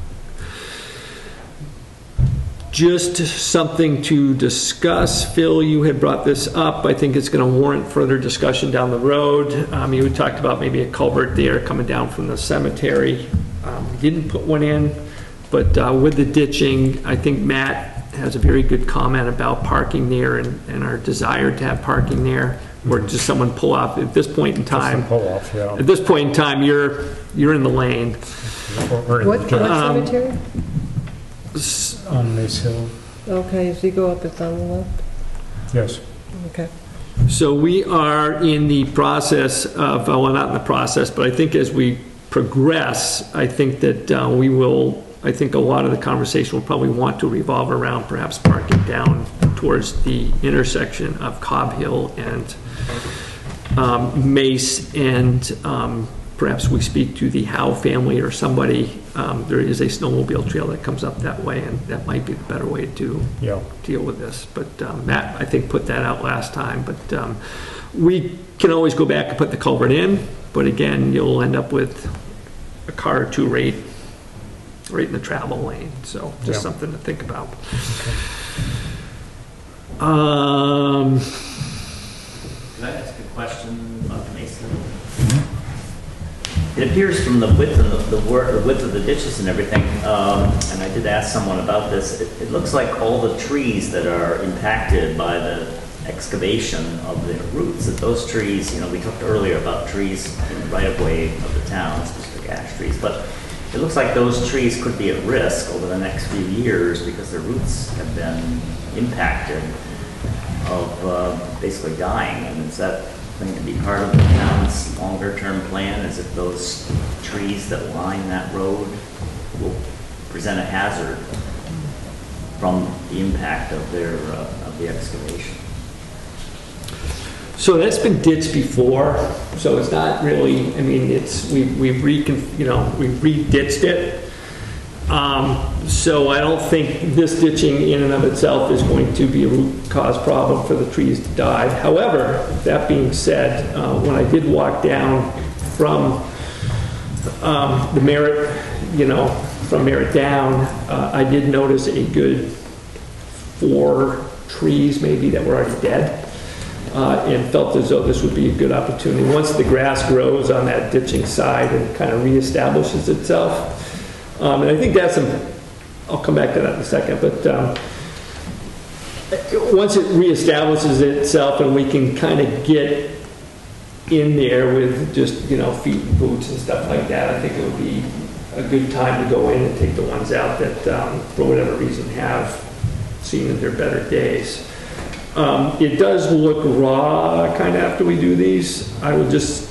Just something to discuss, Phil, you had brought this up, I think it's gonna warrant further discussion down the road. Um, You had talked about maybe a culvert there coming down from the cemetery. Um, we Didn't put one in, but uh, with the ditching, I think Matt has a very good comment about parking there and and our desire to have parking there, or just someone pull off, at this point in time, Pull off, yeah. at this point in time, you're, you're in the lane. What, what the- Um, cemetery? S- On Mace Hill, Okay, if you go up, it's on the left? yes. Okay. So we are in the process of, uh, well, not in the process, but I think as we progress, I think that uh, we will, I think a lot of the conversation will probably want to revolve around perhaps parking down towards the intersection of Cobb Hill and um, Mace, and um, perhaps we speak to the Howe family or somebody. Um, There is a snowmobile trail that comes up that way, and that might be the better way to Yeah. deal with this. But um, Matt, I think, put that out last time, but um, we can always go back and put the culvert in, but again, you'll end up with a car or two right, right in the travel lane, so just Yeah. something to think about. Um, Can I ask a question about Mason? It appears from the width of the, the the width of the ditches and everything, um, and I did ask someone about this, it, it looks like all the trees that are impacted by the excavation of their roots, that those trees, you know, we talked earlier about trees in the right of way of the town, specific ash trees, but it looks like those trees could be at risk over the next few years because their roots have been impacted of uh, basically dying, and is that going to be part of the town's longer-term plan? Is it those trees that line that road will present a hazard from the impact of their, uh, of the excavation? So that's been ditched before, so it's not really, I mean, it's, we, we've recon, you know, we've re-ditched it. Um, so I don't think this ditching in and of itself is going to be a root cause problem for the trees to die. However, that being said, uh, when I did walk down from, um, the Merritt, you know, from Merritt down, uh, I did notice a good four trees maybe that were already dead uh, and felt as though this would be a good opportunity. Once the grass grows on that ditching side and kind of reestablishes itself, um, and I think that's, a- I'll come back to that in a second, but um, once it reestablishes itself and we can kind of get in there with just, you know, feet and boots and stuff like that, I think it would be a good time to go in and take the ones out that, um, for whatever reason, have seen they're better days. Um, It does look raw kind of after we do these. I would just,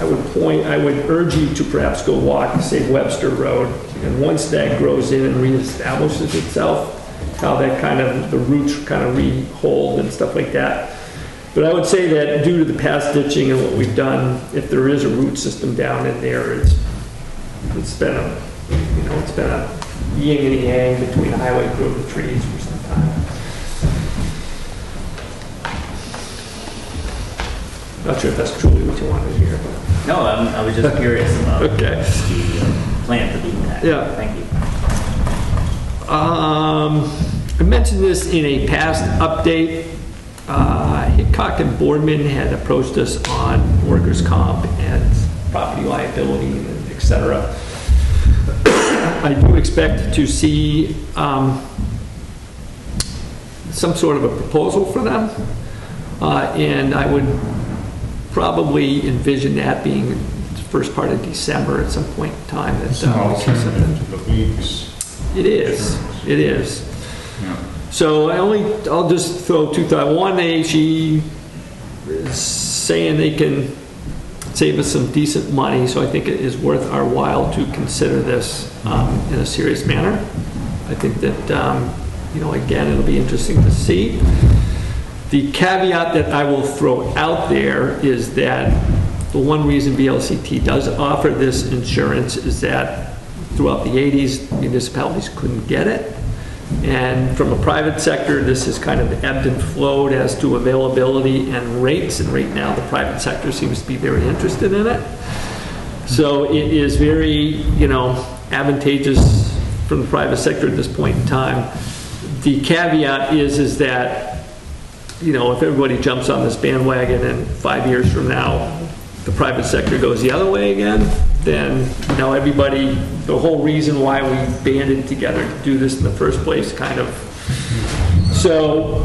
I would point, I would urge you to perhaps go walk, say Webster Road, and once that grows in and reestablishes itself, how that kind of, the roots kind of re-hold and stuff like that, But I would say that due to the past ditching and what we've done, if there is a root system down in there, it's, it's been a, you know, it's been a yin and yang between highway crew and trees for some time. Not sure if that's truly what you wanted to hear. No, I'm, I was just curious about the uh, plan for the impact. Yeah. Thank you. Um, I mentioned this in a past update. Uh, Hickok and Boardman had approached us on workers' comp and property liability, and et cetera. I do expect to see um, some sort of a proposal for them. Uh, And I would probably envision that being the first part of December at some point in time. that, It's an uh, something. alternative to the leagues. It is, it is. Yeah. So I only, I'll just throw two thoughts. One, they, she is saying they can save us some decent money, so I think it is worth our while to consider this um, in a serious manner. I think that, um, you know, again, it'll be interesting to see. The caveat that I will throw out there is that the one reason VLCT does offer this insurance is that throughout the 80s, municipalities couldn't get it. And from a private sector, this has kind of ebbed and flowed as to availability and rates, and right now, the private sector seems to be very interested in it. So it is very, you know, advantageous from the private sector at this point in time. The caveat is, is that, you know, if everybody jumps on this bandwagon and five years from now, the private sector goes the other way again, then, now everybody, the whole reason why we banded together to do this in the first place kind of, so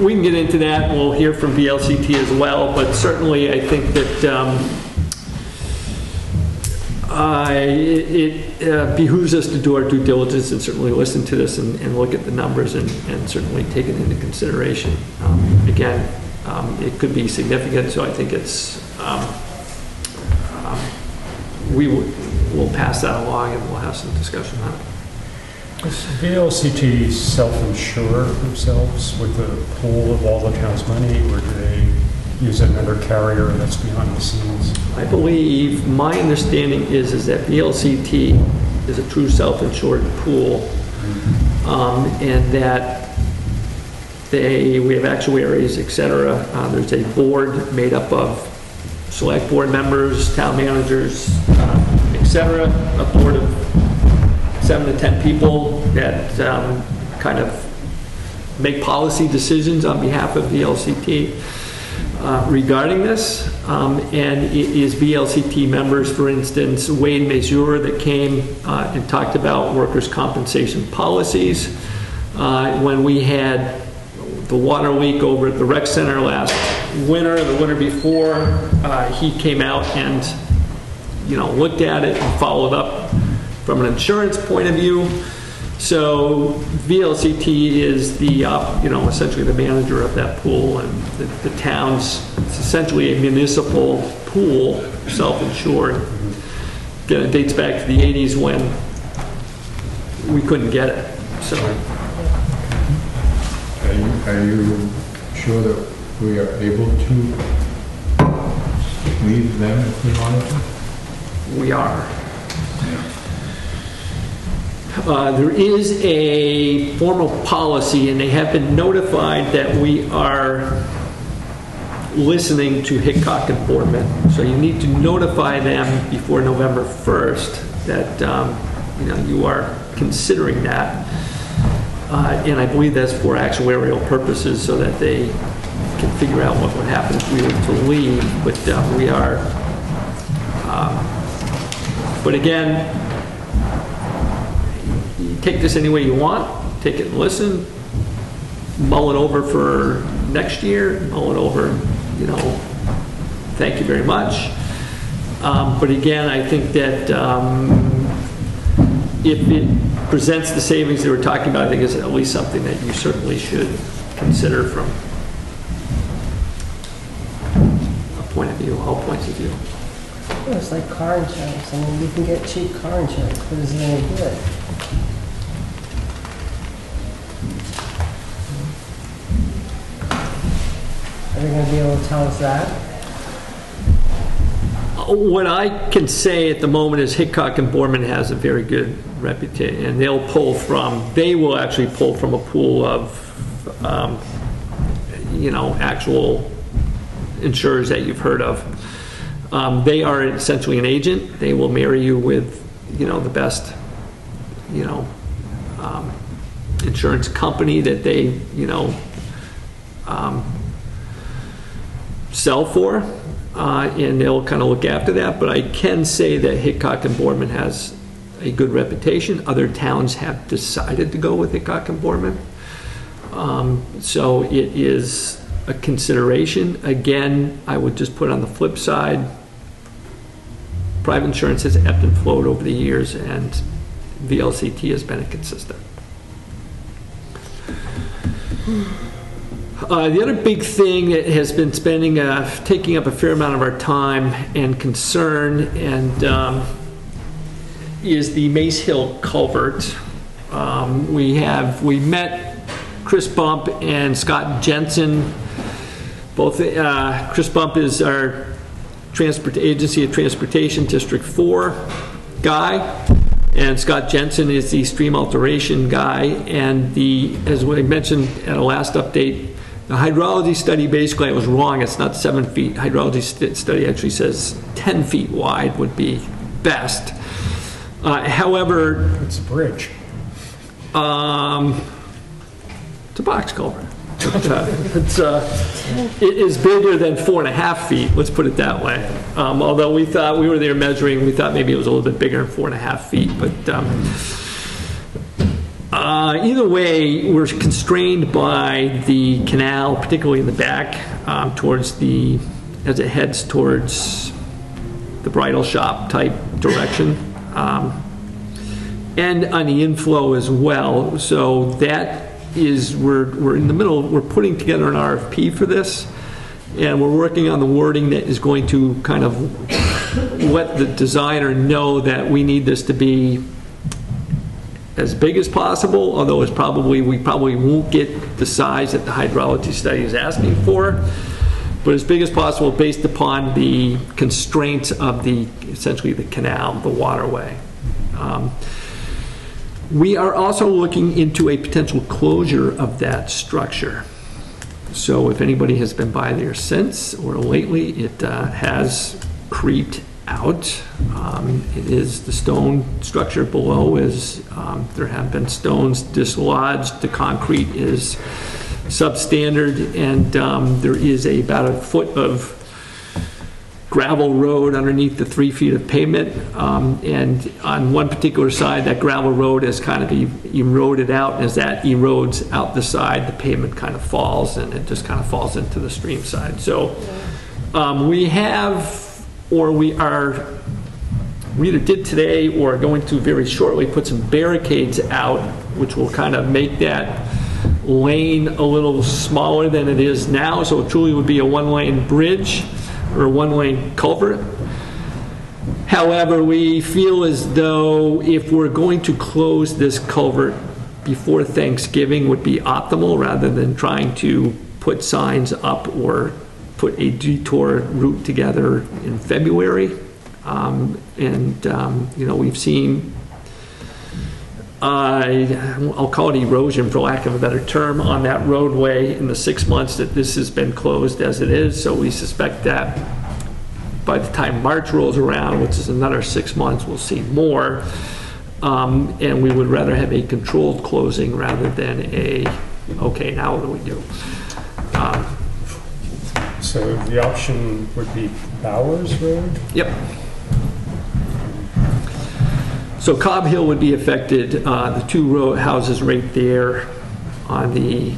we can get into that, and we'll hear from VLCT as well, but certainly I think that um, It uh, behooves us to do our due diligence and certainly listen to this and and look at the numbers and and certainly take it into consideration. Um, Again, um, it could be significant, so I think it's, um, um, we will pass that along and we'll have some discussion on it. Does VLCT self-insure themselves with the pool of all the town's money, or do they use another carrier that's behind the scenes? I believe, my understanding is, is that VLCT is a true self-insured pool, um, and that they, we have actuaries, et cetera. Uh, There's a board made up of select board members, town managers, uh, a board of seven to 10 people that um, kind of make policy decisions on behalf of VLCT uh, regarding this. Um, And it is VLCT members, for instance, Wayne Mazur that came uh, and talked about workers' compensation policies. Uh, When we had the water leak over at the rec center last winter, the winter before, uh, he came out and, you know, looked at it and followed up from an insurance point of view. So VLCT is the, uh, you know, essentially the manager of that pool, and the the town's, it's essentially a municipal pool, self-insured. Again, it dates back to the 80s when we couldn't get it, so. Are you, are you sure that we are able to leave them if we wanted to? We are. Uh, There is a formal policy, and they have been notified that we are listening to Hickok and Boardman. So you need to notify them before November 1st that, um, you know, you are considering that. Uh, And I believe that's for actuarial purposes, so that they can figure out what would happen if we were to leave. But uh, we are um, but again, take this any way you want, take it and listen, mull it over for next year, mull it over, you know, thank you very much. Um, But again, I think that um, if it presents the savings that we're talking about, I think it's at least something that you certainly should consider from a point of view, all points of view. It's like car insurance. I mean, you can get cheap car insurance, but is it any good? Are they gonna be able to tell us that? What I can say at the moment is Hickok and Boardman has a very good reputation, and they'll pull from, they will actually pull from a pool of, um, you know, actual insurers that you've heard of. Um, They are essentially an agent. They will marry you with, you know, the best, you know, um, insurance company that they, you know, um, sell for, uh, and they'll kind of look after that. But I can say that Hickok and Boardman has a good reputation. Other towns have decided to go with Hickok and Boardman. Um, So it is a consideration. Again, I would just put on the flip side, private insurance has ebbed and flowed over the years, and VLCT has been a consistent. Uh, The other big thing that has been spending, uh, taking up a fair amount of our time and concern, and um, is the Mace Hill culvert. Um, We have, we met Chris Bump and Scott Jensen. Both, uh, Chris Bump is our Transport, Agency of Transportation District 4 guy, and Scott Jensen is the stream alteration guy. And the, as we mentioned at a last update, the hydrology study, basically, I was wrong, it's not seven feet. Hydrology st- study actually says 10 feet wide would be best. Uh, However, It's a bridge. um, it's a box culvert. But, uh, It's, uh, it is bigger than four and a half feet, let's put it that way. Um, Although we thought, we were there measuring, we thought maybe it was a little bit bigger than four and a half feet, but um, uh, either way, we're constrained by the canal, particularly in the back, um, towards the, as it heads towards the bridal shop type direction. Um, and on the inflow as well. So that is, we're, we're in the middle, we're putting together an RFP for this, and we're working on the wording that is going to kind of let the designer know that we need this to be as big as possible, although it's probably, we probably won't get the size that the hydrology study is asking for, but as big as possible based upon the constraints of the, essentially the canal, the waterway. Um, we are also looking into a potential closure of that structure. So if anybody has been by there since or lately, it uh, has creeped out. Um, It is, the stone structure below is, um, there have been stones dislodged, the concrete is substandard, and um, there is a- about a foot of gravel road underneath the three feet of pavement. Um, And on one particular side, that gravel road has kind of eroded out. As that erodes out the side, the pavement kind of falls and it just kind of falls into the stream side. So um, we have, or we are, we either did today or are going to very shortly put some barricades out, which will kind of make that lane a little smaller than it is now. So it truly would be a one-lane bridge or a one-lane culvert. However, we feel as though if we're going to close this culvert before Thanksgiving would be optimal rather than trying to put signs up or put a detour route together in February. Um, And, um, you know, we've seen, uh, I'll call it erosion for lack of a better term, on that roadway in the six months that this has been closed as it is. So we suspect that by the time March rolls around, which is another six months, we'll see more. Um, And we would rather have a controlled closing rather than a, okay, now what do we do? Um, So the option would be Bowers Road? Yep. So Cobb Hill would be affected, uh, the two row houses right there on the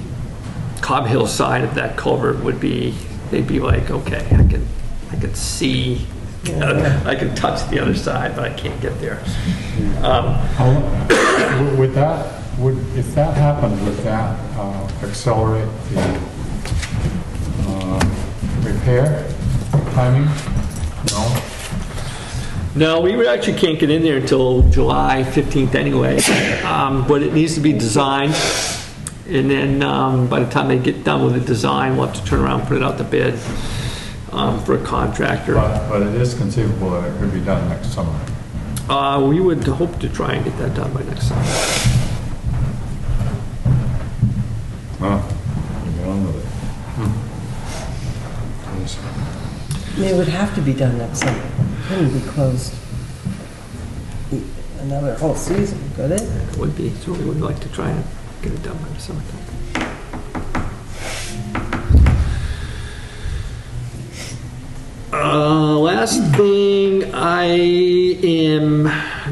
Cobb Hill side of that culvert would be, they'd be like, okay, I can, I can see, I can touch the other side, but I can't get there. Um, How- Would that, would, if that happened, would that uh, accelerate the repair timing? No? No, we actually can't get in there until July 15th anyway, Um, but it needs to be designed. And then um, by the time they get done with the design, we'll have to turn around, put it out to bid um, for a contractor. But, but it is conceivable that it could be done next summer. Uh, We would hope to try and get that done by next summer. Well, you get on with it. I mean, it would have to be done next summer. It Couldn't be closed another whole season, could it? It would be, so we would like to try and get it done by the summer. Uh, last thing, I am,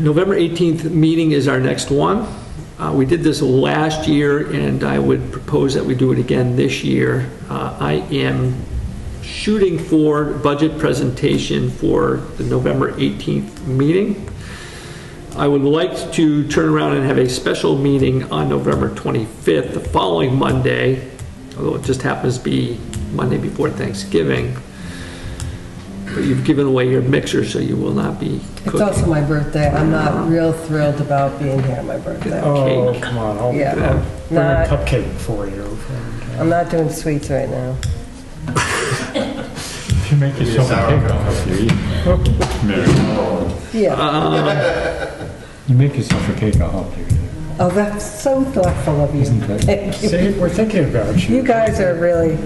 November 18th meeting is our next one. Uh, we did this last year, and I would propose that we do it again this year. Uh, I am shooting for budget presentation for the November 18th meeting. I would like to turn around and have a special meeting on November 25th, the following Monday, although it just happens to be Monday before Thanksgiving. But you've given away your mixer, so you will not be It's cooking. also my birthday. I'm not real thrilled about being here on my birthday. Oh, come on, I'll Yeah, I'll bring a not- cupcake for you. I'm not doing sweets right now. If you make yourself a cake, I'll help you eat. Mary, Yeah. Uh, you make yourself a cake, I'll help you eat. Oh, that's so thoughtful of you. Isn't that- Thank you. See, we're thinking about you. You guys are really,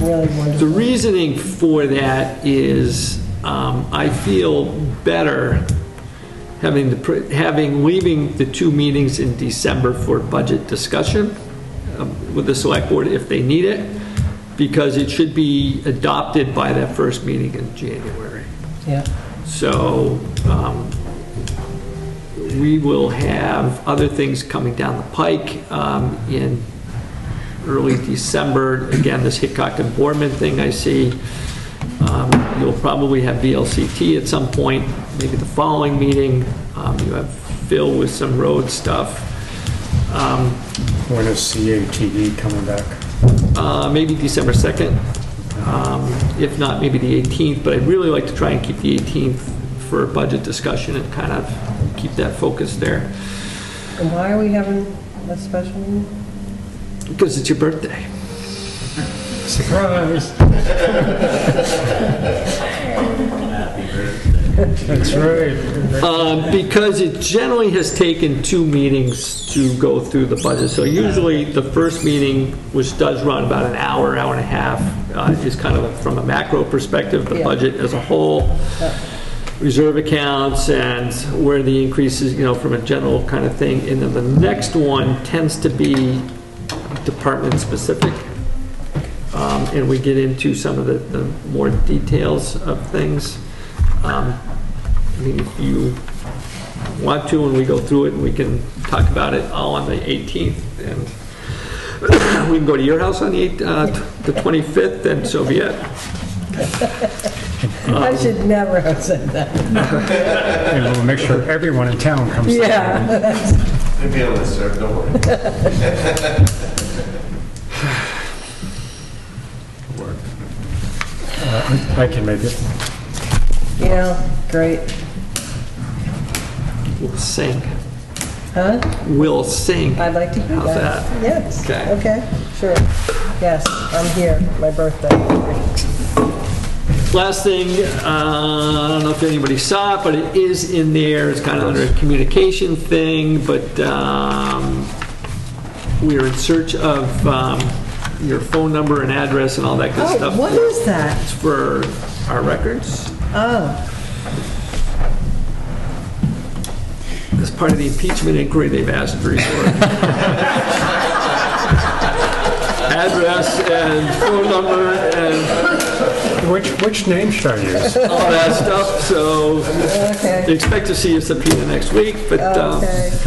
really wonderful. The wonderful. reasoning for that is um, I feel better having the, pr- having, leaving the two meetings in December for budget discussion um, with the select board if they need it, because it should be adopted by that first meeting in January. Yeah. So um, we will have other things coming down the pike um, in early December. Again, this Hickok and Boardman thing I see. Um, You'll probably have VLCT at some point, maybe the following meeting. Um, You have Phil with some road stuff. Um, When is CATV coming back? Uh, Maybe December 2nd. Um, If not, maybe the 18th, but I'd really like to try and keep the 18th for a budget discussion and kind of keep that focus there. And why are we having a special meeting? Because it's your birthday. Surprise! That's right. Um, Because it generally has taken two meetings to go through the budget. So usually, the first meeting, which does run about an hour, hour and a half, uh, is kind of from a macro perspective, the Yeah. budget as a whole, reserve accounts, and where the increases, you know, from a general kind of thing. And then the next one tends to be department-specific. Um, And we get into some of the the more details of things. Um, I mean, if you want to, and we go through it, and we can talk about it all on the 18th, and we can go to your house on the 8th, uh, the 25th, and so be it. I should never have said that. And we'll make sure everyone in town comes. to that. Yeah. You'll be able to serve, don't worry. Uh, I can make it. Yeah, great. We'll sing. Huh? We'll sing. I'd like to hear How's that. that? Yes. Okay. Okay, sure. Yes, I'm here, my birthday. Last thing, uh, I don't know if anybody saw it, but it is in there, it's kind of under a communication thing, but um, we are in search of um, your phone number and address and all that good Oh, stuff. what is that? It's for our records. Oh, As part of the impeachment inquiry, they've asked for your address and phone number and Which, which name should I use? all that stuff, so okay. expect to see a subpoena next week, but um,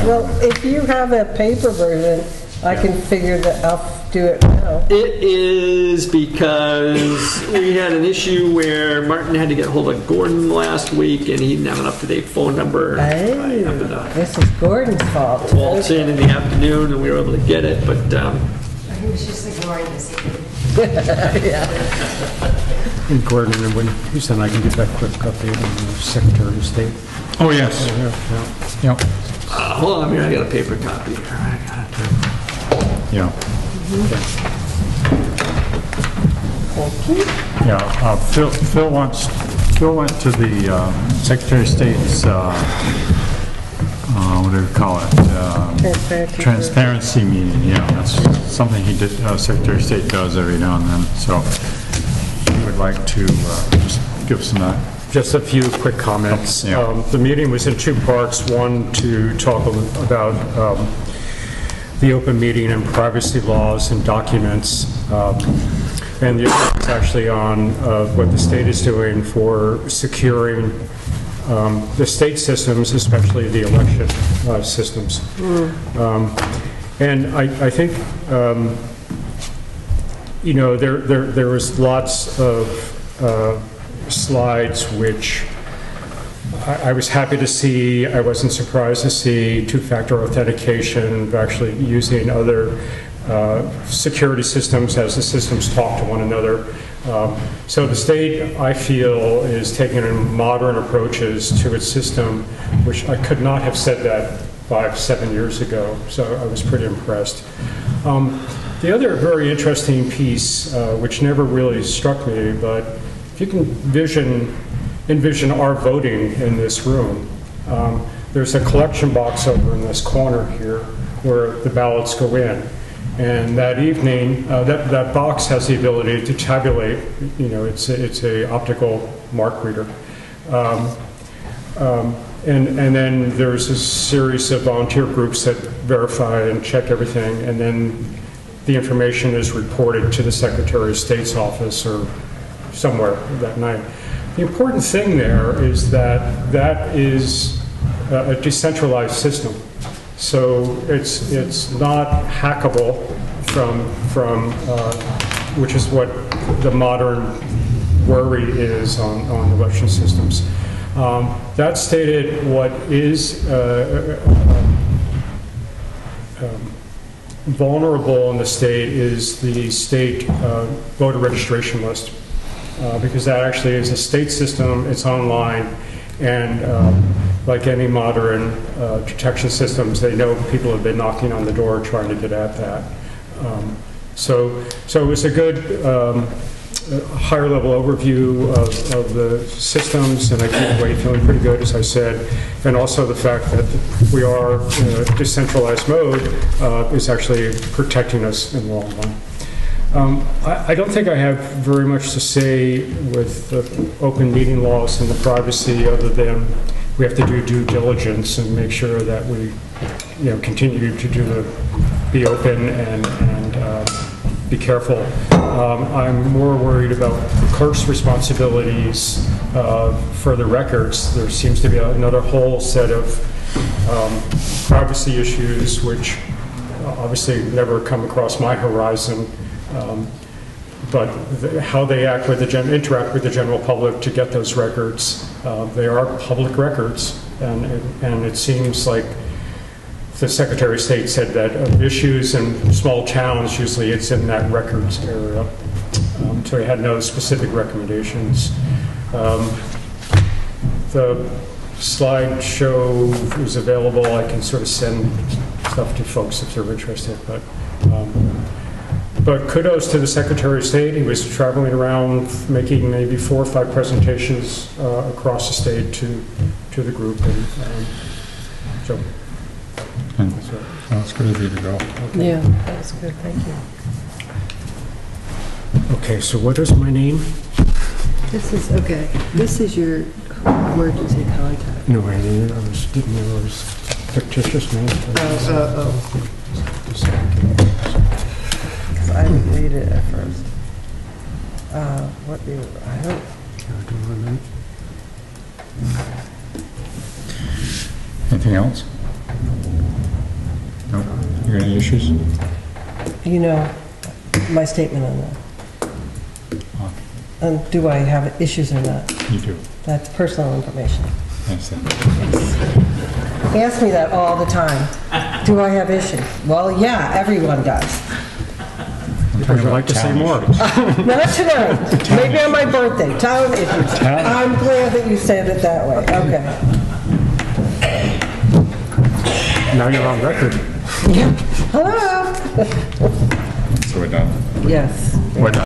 well, if you have a paper version, I can figure that, I'll do it now. it is because we had an issue where Martin had to get hold of Gordon last week and he didn't have an up-to-date phone number. I happened to This is Gordon's fault. waltz in in the afternoon and we were able to get it, but um, He was just ignoring this. And Gordon, and when, you said I can get that quick update on the Secretary of State. Oh, yes. Yeah, Yep. uh, hold on, here, I got a paper copy. here. I got it. Yeah. Yeah, uh, Phil, Phil wants, Phil went to the uh, Secretary of State's, uh, uh, what do you call it? Um, Transparency. Transparency meeting, yeah, that's something he did, uh, Secretary of State does every now and then, so he would like to uh, just give some, uh, Just a few quick comments. Yeah. Um, The meeting was in two parts. One, to talk a little about um, the open meeting and privacy laws and documents. Um, And the other is actually on uh, what the state is doing for securing um, the state systems, especially the election uh, systems. Um, And I I think um, you know, there, there, there was lots of uh, slides which I, I was happy to see, I wasn't surprised to see two-factor authentication, actually using other uh, security systems as the systems talk to one another. Um, So the state, I feel, is taking modern approaches to its system, which I could not have said that five, seven years ago, so I was pretty impressed. Um, The other very interesting piece, uh, which never really struck me, but if you can vision, envision our voting in this room, um, there's a collection box over in this corner here where the ballots go in. And that evening, uh, that, that box has the ability to tabulate, you know, it's, a- it's a optical mark reader. Um, um, And, and then there's a series of volunteer groups that verify and check everything, and then the information is reported to the Secretary of State's office or somewhere that night. The important thing there is that that is a decentralized system. So it's, it's not hackable from, from, uh, which is what the modern worry is on, on election systems. Um, That stated what is uh, uh, um, vulnerable in the state is the state uh, voter registration list, uh, because that actually is a state system, it's online, and um, like any modern uh, detection systems, they know people have been knocking on the door trying to get at that. Um, So, so it was a good um, higher level overview of, of the systems, and I came away feeling pretty good, as I said, and also the fact that we are in a decentralized mode uh, is actually protecting us in the long run. Um, I, I don't think I have very much to say with the open meeting laws and the privacy, other than we have to do due diligence and make sure that we, you know, continue to do the, be open and, and uh, be careful. Um, I'm more worried about the clerk's responsibilities uh, for the records. There seems to be another whole set of um, privacy issues which obviously never come across my horizon. Um, But the- how they act with the, gen- interact with the general public to get those records, uh, they are public records. And, and it seems like the Secretary of State said that issues in small towns, usually it's in that records area. Um, So he had no specific recommendations. Um, The slideshow is available, I can sort of send stuff to folks if they're interested, but, um, but kudos to the Secretary of State, he was traveling around making maybe four or five presentations uh, across the state to, to the group, and um, so, and that's it. that's good of you to go. Yeah, that was good, thank you. Okay, so what is my name? This is, okay, this is your emergency contact. No, I didn't, I was, didn't know it was fictitious name. Oh, Because I didn't read it at first. Uh, What do, I don't, Anything else? No? You got any issues? you know, my statement on that. And do I have issues or not? You do. That's personal information. Thanks, then. He asks me that all the time. Do I have issues? Well, yeah, everyone does. Would you like to say more? Not tonight, maybe on my birthday, town issues. I'm glad that you said it that way, okay. Now you're on record. Hello? So we're done. Yes. We're done.